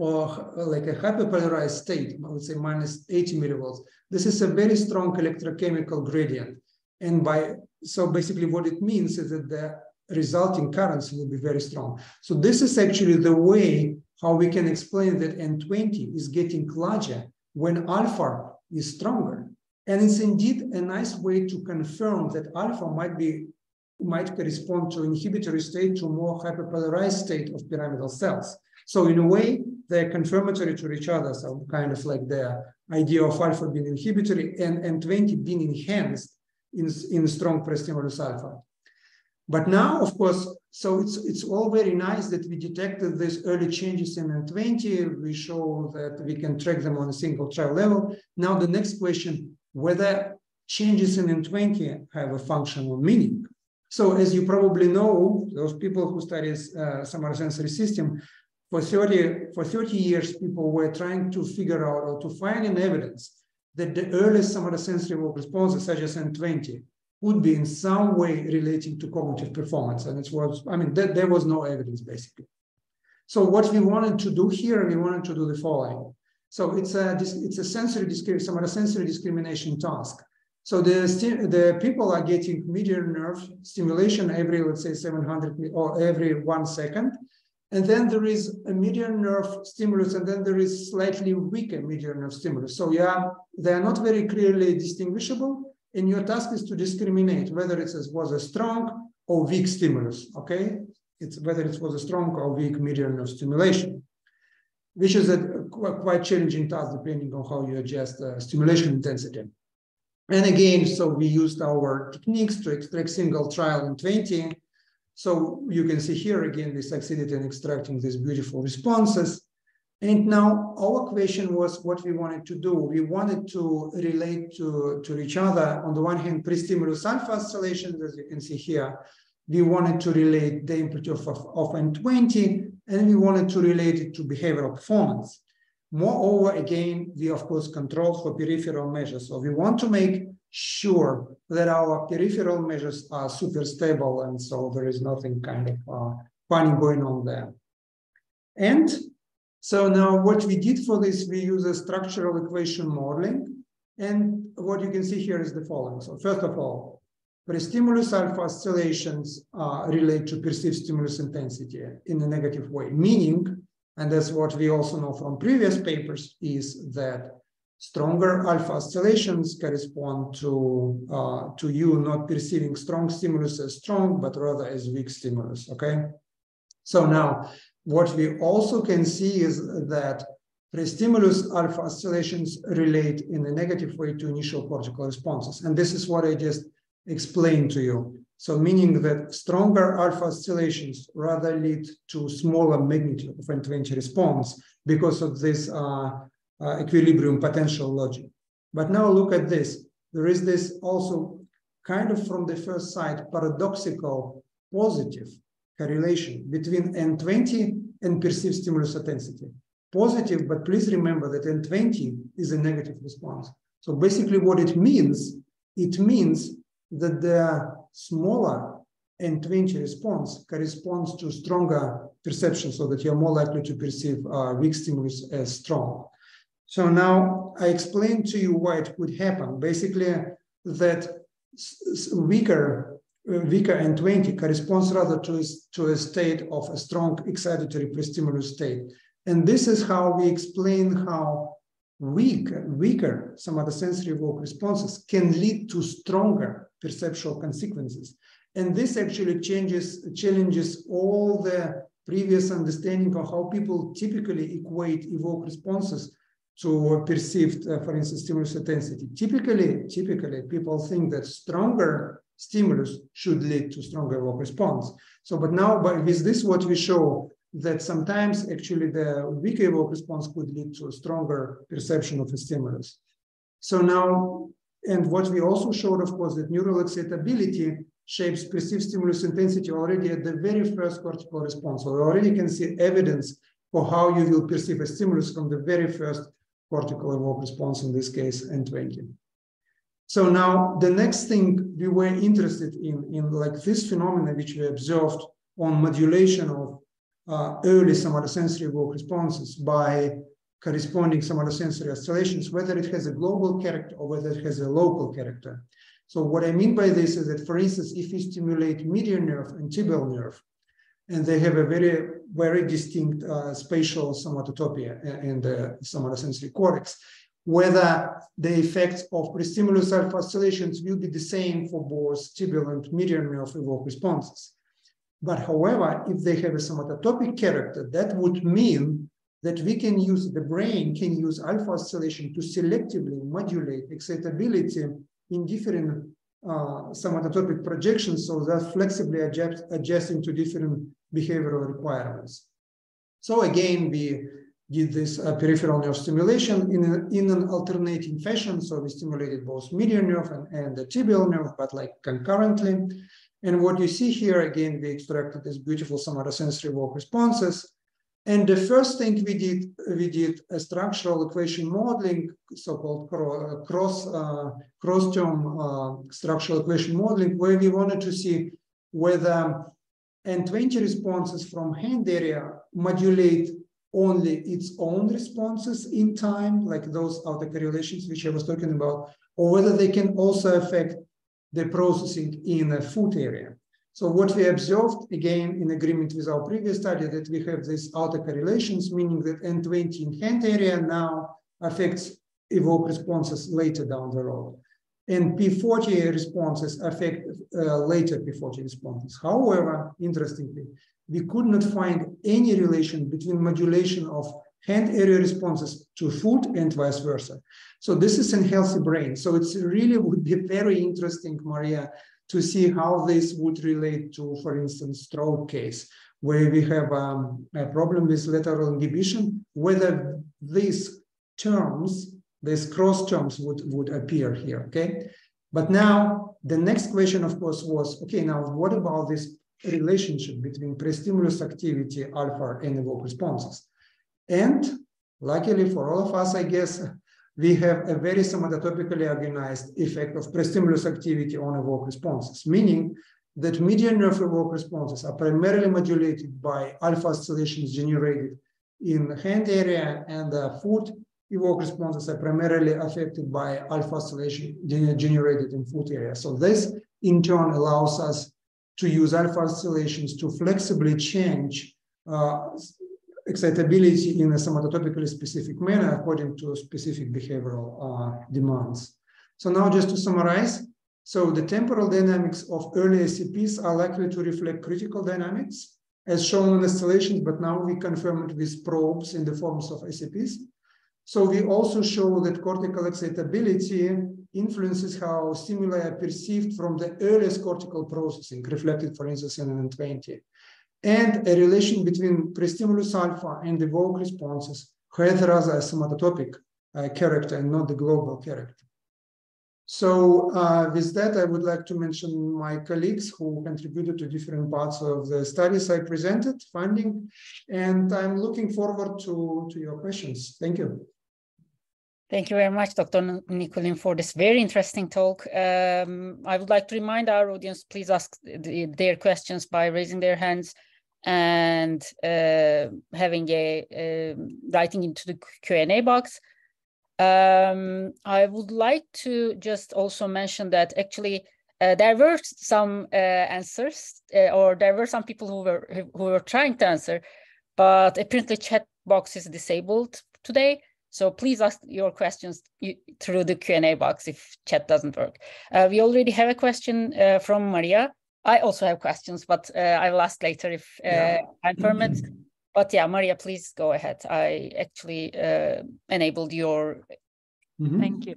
or uh, like a hyperpolarized state, I would say minus 80 millivolts, this is a very strong electrochemical gradient. And by so basically what it means is that the resulting currents will be very strong. So this is actually the way how we can explain that N20 is getting larger when alpha is stronger. And it's indeed a nice way to confirm that alpha might be might correspond to inhibitory state to more hyperpolarized state of pyramidal cells. So in a way, they're confirmatory to each other. So kind of like the idea of alpha being inhibitory and N20 being enhanced in, in strong pre-stimulus alpha. But now, of course, so it's it's all very nice that we detected these early changes in N20. We show that we can track them on a single trial level. Now the next question, whether changes in N20 have a functional meaning. So as you probably know, those people who study uh, somatosensory system, for 30, for 30 years, people were trying to figure out or to find an evidence that the earliest somatosensory responses, such as N20, would be in some way relating to cognitive performance. And it was, I mean, th there was no evidence basically. So what we wanted to do here, we wanted to do the following. So it's a, it's a sensory, somatosensory discrimination task. So the, the people are getting median nerve stimulation every, let's say 700 or every one second. And then there is a median nerve stimulus, and then there is slightly weaker median nerve stimulus. So yeah, they are not very clearly distinguishable. And your task is to discriminate whether it was a strong or weak stimulus, okay? It's whether it was a strong or weak median nerve stimulation, which is a quite challenging task depending on how you adjust uh, stimulation intensity. And again, so we used our techniques to extract single trial N20. So you can see here again, we succeeded in extracting these beautiful responses. And now our question was what we wanted to do. We wanted to relate to, to each other. On the one hand, pre-stimulus alpha oscillations, as you can see here. We wanted to relate the amplitude of, of N20, and we wanted to relate it to behavioral performance. Moreover, again, we of course control for peripheral measures. So we want to make sure that our peripheral measures are super stable and so there is nothing kind of uh, funny going on there. And so now what we did for this, we use a structural equation modeling. And what you can see here is the following. So first of all, pre-stimulus alpha oscillations uh, relate to perceived stimulus intensity in a negative way, meaning and that's what we also know from previous papers is that stronger alpha oscillations correspond to, uh, to you not perceiving strong stimulus as strong, but rather as weak stimulus, okay? So now, what we also can see is that pre-stimulus alpha oscillations relate in a negative way to initial cortical responses. And this is what I just explained to you. So meaning that stronger alpha oscillations rather lead to smaller magnitude of N20 response because of this uh, uh, equilibrium potential logic. But now look at this. There is this also kind of from the first sight paradoxical positive correlation between N20 and perceived stimulus intensity. Positive, but please remember that N20 is a negative response. So basically what it means, it means that the smaller N20 response corresponds to stronger perception so that you're more likely to perceive uh, weak stimulus as strong. So now I explained to you why it could happen. Basically, that weaker uh, weaker N20 corresponds rather to a, to a state of a strong excitatory pre-stimulus state. And this is how we explain how weak, weaker somatosensory evoked responses can lead to stronger perceptual consequences. And this actually changes, challenges all the previous understanding of how people typically equate evoke responses to perceived, uh, for instance, stimulus intensity. Typically, typically, people think that stronger stimulus should lead to stronger evoke response. So, but now, by, with this, what we show that sometimes actually the weaker evoke response could lead to a stronger perception of a stimulus. So now and what we also showed, of course, that neural excitability shapes perceived stimulus intensity already at the very first cortical response. So we already can see evidence for how you will perceive a stimulus from the very first cortical evoked response, in this case, N20. So now the next thing we were interested in, in like this phenomena which we observed on modulation of uh, early somatosensory evoked responses by corresponding somatosensory oscillations, whether it has a global character or whether it has a local character. So what I mean by this is that, for instance, if we stimulate median nerve and tibial nerve, and they have a very, very distinct uh, spatial somatotopia in the somatosensory cortex, whether the effects of pre-stimulus alpha oscillations will be the same for both tibial and median nerve evoked responses. But however, if they have a somatotopic character, that would mean that we can use, the brain can use alpha oscillation to selectively modulate excitability in different uh, somatotopic projections, so that flexibly adjust, adjusting to different behavioral requirements. So again, we did this uh, peripheral nerve stimulation in, a, in an alternating fashion. So we stimulated both median nerve and, and the tibial nerve, but like concurrently. And what you see here, again, we extracted these beautiful somatosensory walk responses. And the first thing we did, we did a structural equation modeling, so-called cross uh, cross-term uh, structural equation modeling, where we wanted to see whether N20 responses from hand area modulate only its own responses in time, like those autocorrelations which I was talking about, or whether they can also affect the processing in a foot area. So what we observed, again, in agreement with our previous study, that we have these autocorrelations, meaning that N20 in hand area now affects evoke responses later down the road. And P40 responses affect uh, later P40 responses. However, interestingly, we could not find any relation between modulation of hand area responses to food and vice versa. So this is in healthy brain. So it's really would be very interesting, Maria, to see how this would relate to, for instance, stroke case, where we have um, a problem with lateral inhibition, whether these terms, these cross terms would, would appear here, okay? But now the next question, of course, was, okay, now what about this relationship between pre-stimulus activity, alpha, and evoked responses? And luckily for all of us, I guess, we have a very somatotopically organized effect of pre-stimulus activity on evoked responses, meaning that median nerve evoked responses are primarily modulated by alpha oscillations generated in the hand area and the foot evoked responses are primarily affected by alpha oscillation generated in foot area. So this in turn allows us to use alpha oscillations to flexibly change uh, excitability in a somatotopically specific manner according to specific behavioral uh, demands. So now just to summarize, so the temporal dynamics of early SEPs are likely to reflect critical dynamics as shown in oscillations, but now we confirm it with probes in the forms of SEPs. So we also show that cortical excitability influences how stimuli are perceived from the earliest cortical processing, reflected, for instance, in N20 and a relation between pre-stimulus alpha and the evoked responses has rather a somatotopic uh, character and not the global character. So uh, with that, I would like to mention my colleagues who contributed to different parts of the studies I presented, finding, and I'm looking forward to, to your questions. Thank you. Thank you very much, Dr. Nikulin, for this very interesting talk. Um, I would like to remind our audience, please ask the, their questions by raising their hands and uh, having a uh, writing into the Q&A box. Um, I would like to just also mention that actually uh, there were some uh, answers uh, or there were some people who were who were trying to answer, but apparently chat box is disabled today. So please ask your questions through the Q&A box if chat doesn't work. Uh, we already have a question from Maria. I also have questions, but uh, I will ask later if uh, yeah. I'm permit. But yeah, Maria, please go ahead. I actually uh, enabled your. Mm -hmm. Thank you.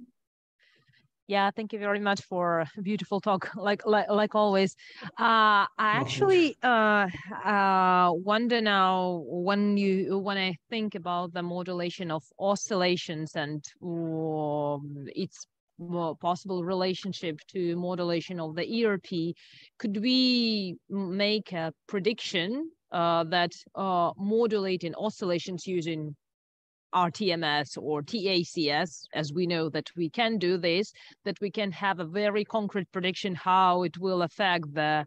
Yeah, thank you very much for a beautiful talk, like like, like always. Uh, I actually uh, uh, wonder now when you when I think about the modulation of oscillations and um, its possible relationship to modulation of the ERP, could we make a prediction uh, that uh, modulating oscillations using RTMS or TACS, as we know that we can do this, that we can have a very concrete prediction how it will affect the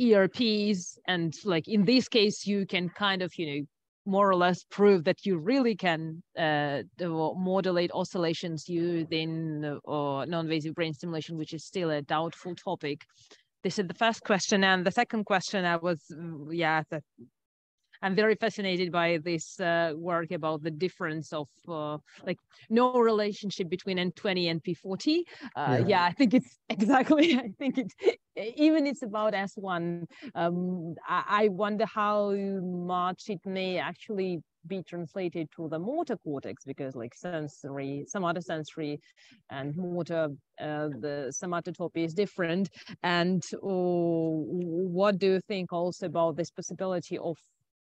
ERPs. And like in this case, you can kind of, you know, more or less prove that you really can uh, modulate oscillations using uh, non-invasive brain stimulation, which is still a doubtful topic. This is the first question. And the second question I was, yeah, the, I'm very fascinated by this uh, work about the difference of uh, like no relationship between N20 and P40. Uh, yeah. yeah. I think it's [laughs] exactly. I think it even it's about S1. Um, I, I wonder how much it may actually be translated to the motor cortex because like sensory somatosensory and motor uh, the somatotopy is different and oh, what do you think also about this possibility of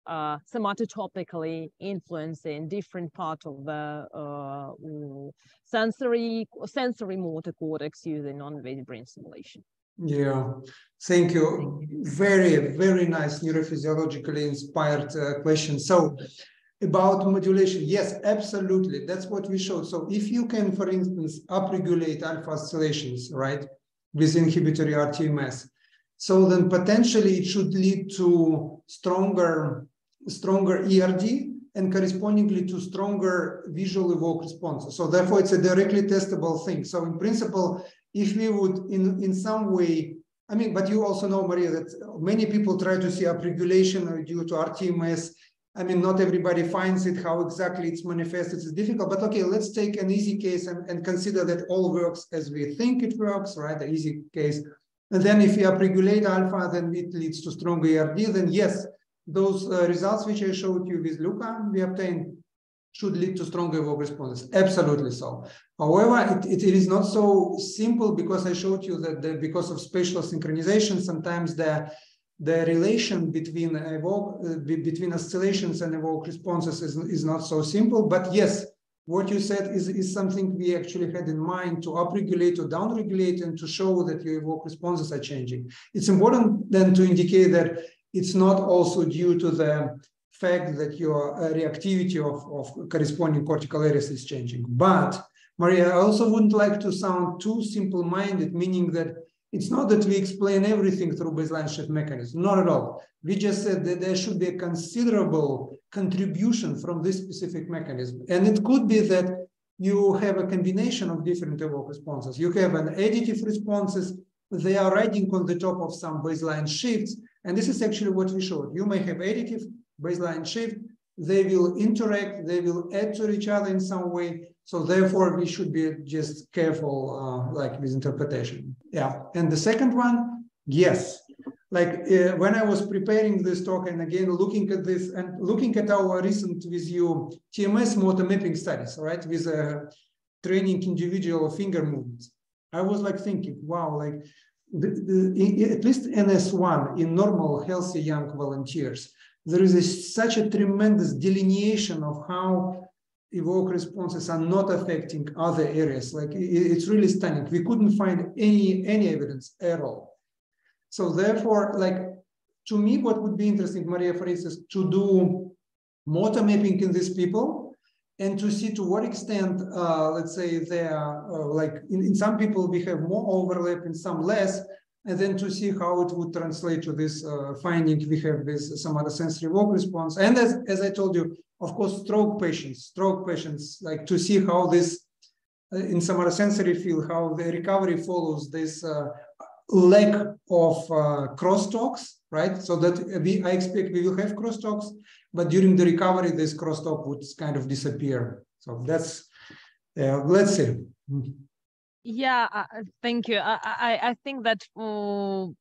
uh, somatotopically influencing different part of the uh, sensory sensory motor cortex using non-invasive brain stimulation yeah, thank you. Very, very nice neurophysiologically inspired uh, question. So, about modulation, yes, absolutely. That's what we showed. So, if you can, for instance, upregulate alpha oscillations, right, with inhibitory RTMS, so then potentially it should lead to stronger, stronger ERD and correspondingly to stronger visual evoked responses. So therefore, it's a directly testable thing. So in principle, if we would in, in some way, I mean, but you also know, Maria, that many people try to see upregulation due to RTMS. I mean, not everybody finds it, how exactly it's manifested is difficult, but okay, let's take an easy case and, and consider that all works as we think it works, right? The easy case. And then if we upregulate alpha, then it leads to stronger ERD, then yes, those uh, results which I showed you with Luca, we obtained should lead to stronger evoked responses. Absolutely so. However, it, it, it is not so simple because I showed you that the, because of spatial synchronization, sometimes the the relation between evoke, uh, between oscillations and evoked responses is, is not so simple. But yes, what you said is, is something we actually had in mind to upregulate or downregulate and to show that your evoked responses are changing. It's important then to indicate that it's not also due to the fact that your uh, reactivity of, of corresponding cortical areas is changing. But Maria, I also wouldn't like to sound too simple-minded, meaning that it's not that we explain everything through baseline shift mechanism, not at all. We just said that there should be a considerable contribution from this specific mechanism. And it could be that you have a combination of different evoked responses. You have an additive responses, they are riding on the top of some baseline shifts. And this is actually what we showed. You may have additive baseline shift, they will interact, they will add to each other in some way. So therefore, we should be just careful, uh, like with interpretation. Yeah. And the second one, yes. Like uh, when I was preparing this talk, and again looking at this and looking at our recent with you TMS motor mapping studies, right, with uh, training individual finger movements, I was like thinking, wow, like the, the, at least in S1 in normal healthy young volunteers, there is a, such a tremendous delineation of how evoke responses are not affecting other areas. Like it, it's really stunning. We couldn't find any any evidence at all. So therefore, like to me, what would be interesting, Maria, for instance, to do motor mapping in these people and to see to what extent, uh, let's say, they are uh, like in, in some people we have more overlap, in some less, and then to see how it would translate to this uh, finding we have with sensory evoked response. And as, as I told you, of course, stroke patients, stroke patients, like to see how this uh, in sensory field, how the recovery follows this uh, lack of uh, crosstalks, right? So that we, I expect we will have crosstalks, but during the recovery, this crosstalk would kind of disappear. So that's, let's see. Yeah, uh, uh, thank you. I, I, I think that um,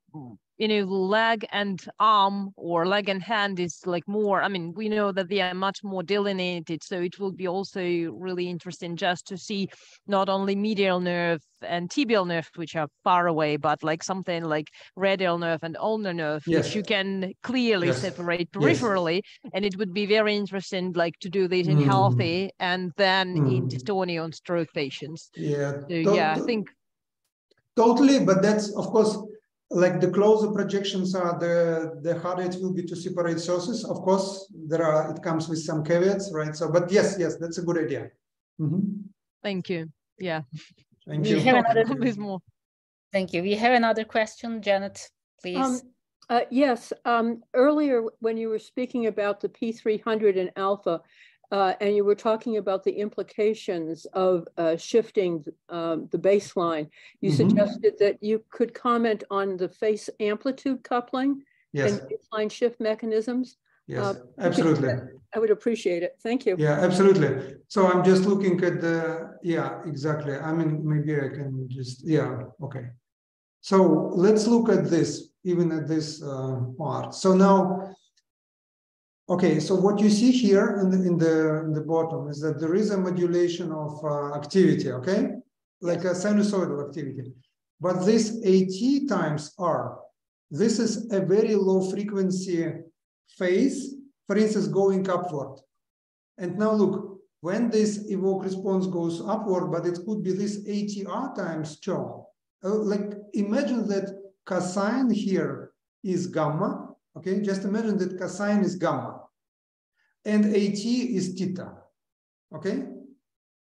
you know leg and arm or leg and hand is like more i mean we know that they are much more delineated so it will be also really interesting just to see not only medial nerve and tibial nerve which are far away but like something like radial nerve and ulnar nerve yes. which you can clearly yes. separate peripherally yes. and it would be very interesting like to do this in mm. healthy and then mm. in dystonia on stroke patients yeah so, yeah i think totally but that's of course like the closer projections are, the the harder it will be to separate sources. Of course, there are it comes with some caveats, right? So, but yes, yes, that's a good idea. Mm -hmm. Thank you. Yeah. Thank you. Have another, [laughs] more. Thank you. We have another question, Janet, please. Um, uh, yes. Um, earlier, when you were speaking about the P300 and alpha, uh, and you were talking about the implications of uh, shifting um, the baseline. You mm -hmm. suggested that you could comment on the phase amplitude coupling yes. and baseline shift mechanisms. yes, uh, absolutely. I would appreciate it. Thank you. Yeah, absolutely. So I'm just looking at the, yeah, exactly. I mean, maybe I can just, yeah, okay. So let's look at this, even at this uh, part. So now, okay, so what you see here in the, in the, in the bottom is that there is a modulation of uh, activity, okay? Like a sinusoidal activity. But this AT times R, this is a very low frequency phase for instance, going upward. And now look, when this evoke response goes upward, but it could be this ATR times term. Uh, like imagine that cosine here is gamma. Okay, just imagine that cosine is gamma. And AT is theta. Okay?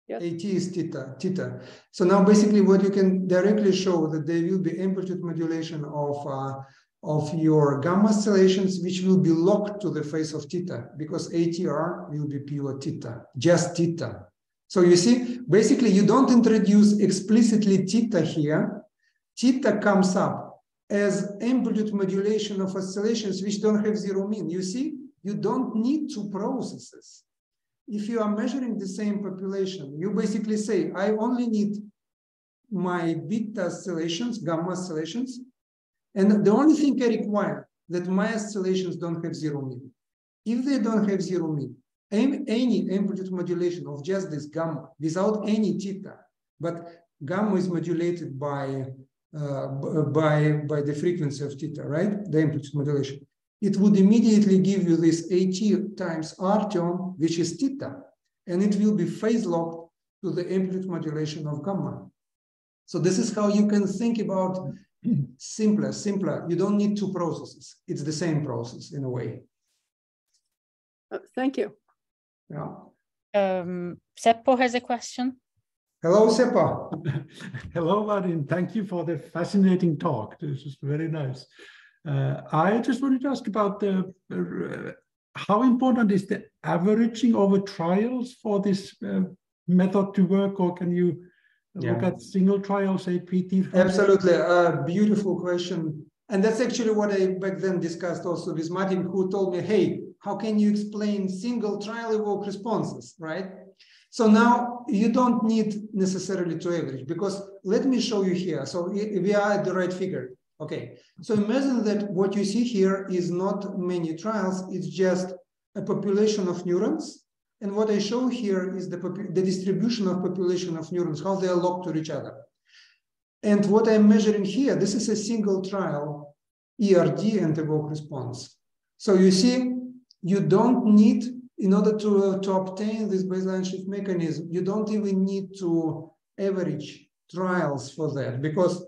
Yes. AT is theta, theta. So now basically what you can directly show that there will be amplitude modulation of uh, of your gamma oscillations, which will be locked to the phase of theta because ATR will be pure theta, just theta. So you see, basically you don't introduce explicitly theta here. Theta comes up as amplitude modulation of oscillations which don't have zero mean. You see, you don't need two processes. If you are measuring the same population, you basically say, I only need my beta oscillations, gamma oscillations, and the only thing I require that my oscillations don't have zero mean. If they don't have zero mean, any amplitude modulation of just this gamma without any theta, but gamma is modulated by by by the frequency of theta, right? The amplitude modulation. It would immediately give you this AT times R term, which is theta, and it will be phase locked to the amplitude modulation of gamma. So this is how you can think about simpler, simpler. You don't need two processes. It's the same process in a way. Uh, thank you. Yeah. Um, Seppo has a question. Hello, Seppo. [laughs] Hello, Martin. Thank you for the fascinating talk. This is very nice. Uh, I just wanted to ask about the uh, how important is the averaging over trials for this uh, method to work, or can you yeah. look at single trials, APT? Absolutely, a beautiful question. And that's actually what I back then discussed also with Martin, who told me, hey, how can you explain single trial evoke responses, right? So now you don't need necessarily to average because let me show you here. So we are at the right figure. Okay, so imagine that what you see here is not many trials, it's just a population of neurons and what I show here is the, the distribution of population of neurons, how they are locked to each other. And what I'm measuring here, this is a single trial, ERD and evoke response. So you see, you don't need, in order to, uh, to obtain this baseline shift mechanism, you don't even need to average trials for that because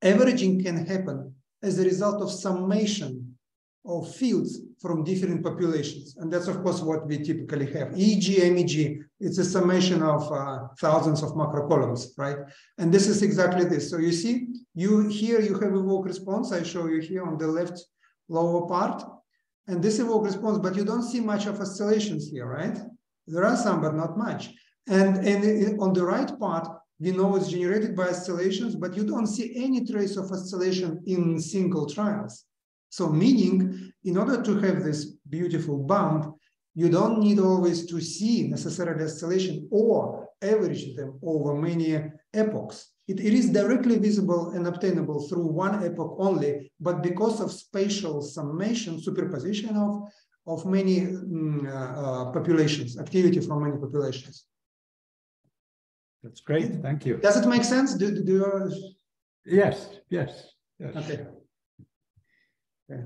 averaging can happen as a result of summation of fields from different populations. And that's, of course, what we typically have. EEG, MEG, it's a summation of uh, thousands of macrocolumns, right? And this is exactly this. So you see, you here you have a walk response. I show you here on the left lower part. And this evoke response, but you don't see much of oscillations here, right? There are some, but not much. And, and on the right part, we know it's generated by oscillations, but you don't see any trace of oscillation in single trials. So meaning, in order to have this beautiful bump, you don't need always to see necessarily oscillation or average them over many epochs. It, it is directly visible and obtainable through one epoch only, but because of spatial summation, superposition of, of many mm, uh, uh, populations, activity from many populations. That's great. Thank you. Does it make sense? Do, do, do Yes, yes, yes. Okay. Okay.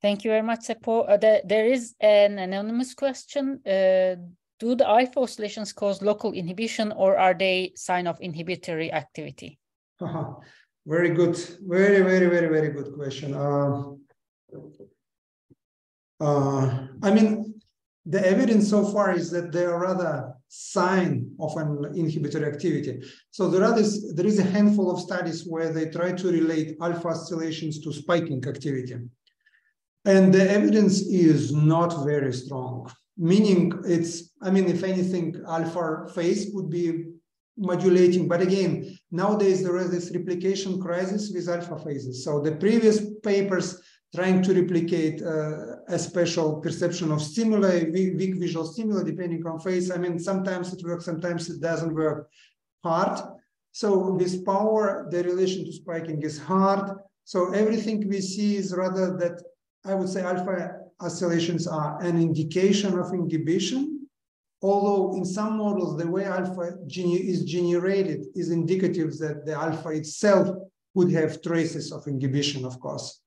Thank you very much, Seppo. Uh, the, there is an anonymous question. Uh, do the alpha oscillations cause local inhibition or are they sign of inhibitory activity? Uh -huh. Very good. Very, very, very, very good question. Uh, uh, I mean, the evidence so far is that they are rather sign of an inhibitory activity. So there, are this, there is a handful of studies where they try to relate alpha oscillations to spiking activity. And the evidence is not very strong, meaning it's, I mean, if anything, alpha phase would be modulating. But again, nowadays there is this replication crisis with alpha phases. So the previous papers trying to replicate uh, a special perception of stimuli, weak visual stimuli, depending on phase. I mean, sometimes it works, sometimes it doesn't work hard. So with power, the relation to spiking is hard. So everything we see is rather that I would say alpha oscillations are an indication of inhibition, although in some models, the way alpha is generated is indicative that the alpha itself would have traces of inhibition, of course.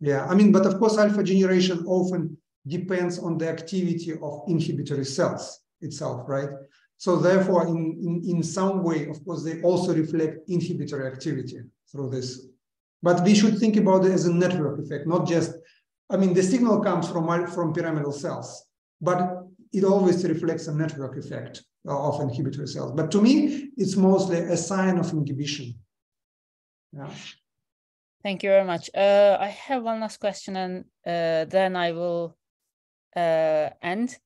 Yeah, I mean, but of course, alpha generation often depends on the activity of inhibitory cells itself, right? So therefore, in, in, in some way, of course, they also reflect inhibitory activity through this. But we should think about it as a network effect, not just, I mean, the signal comes from, from pyramidal cells, but it always reflects a network effect of inhibitory cells. But to me, it's mostly a sign of inhibition. Yeah. Thank you very much. Uh, I have one last question and uh, then I will uh, end.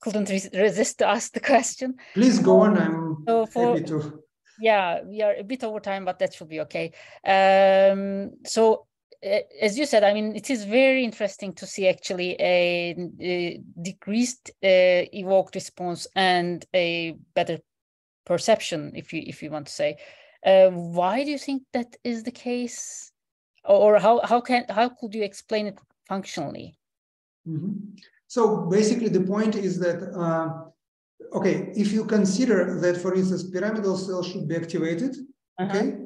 Couldn't re resist to ask the question. Please go on. I'm so for, happy to. Yeah, we are a bit over time, but that should be okay. Um, so as you said, I mean, it is very interesting to see actually a, a decreased uh, evoked response and a better perception, if you if you want to say. Uh, why do you think that is the case? or how how can how could you explain it functionally? Mm-hmm. So basically, the point is that uh, okay, if you consider that, for instance, pyramidal cell should be activated, uh-huh. okay,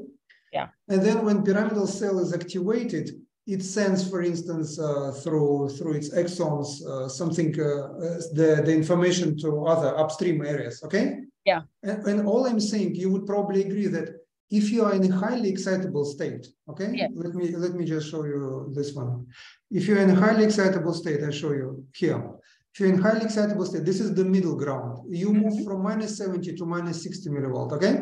yeah, and then when pyramidal cell is activated, it sends, for instance, uh, through through its axons uh, something uh, the the information to other upstream areas, okay. Yeah. And, and all I'm saying, you would probably agree that if you are in a highly excitable state, okay, yeah. let me let me just show you this one. If you're in a highly excitable state, I show you here. If you're in highly excitable state, this is the middle ground. You mm-hmm. move from minus 70 to minus 60 millivolt, okay?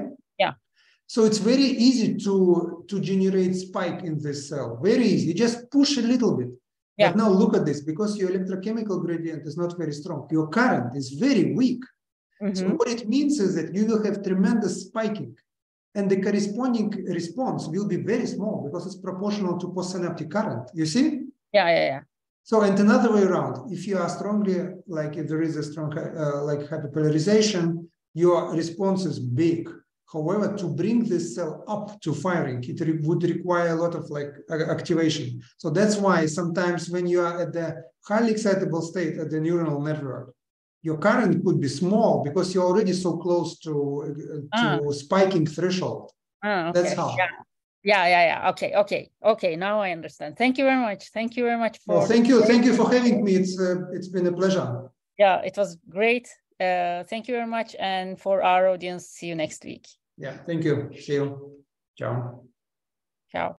So it's very easy to to generate spike in this cell. Very easy. You just push a little bit. Yeah. But now look at this, because your electrochemical gradient is not very strong. Your current is very weak. Mm-hmm. So what it means is that you will have tremendous spiking and the corresponding response will be very small because it's proportional to postsynaptic current. You see? Yeah, yeah, yeah. So, and another way around, if you are strongly, like if there is a strong, uh, like hyperpolarization, your response is big. However, to bring this cell up to firing, it re would require a lot of like activation. So that's why sometimes when you are at the highly excitable state at the neuronal network, your current could be small because you're already so close to uh, to ah. spiking threshold. Ah, okay. That's how. Yeah. yeah, yeah, yeah. Okay, okay, okay. Now I understand. Thank you very much. Thank you very much for. Well, thank you, thank you for having me. It's uh, it's been a pleasure. Yeah, it was great. Uh, thank you very much, and for our audience, see you next week. Yeah, thank you. See you. Ciao.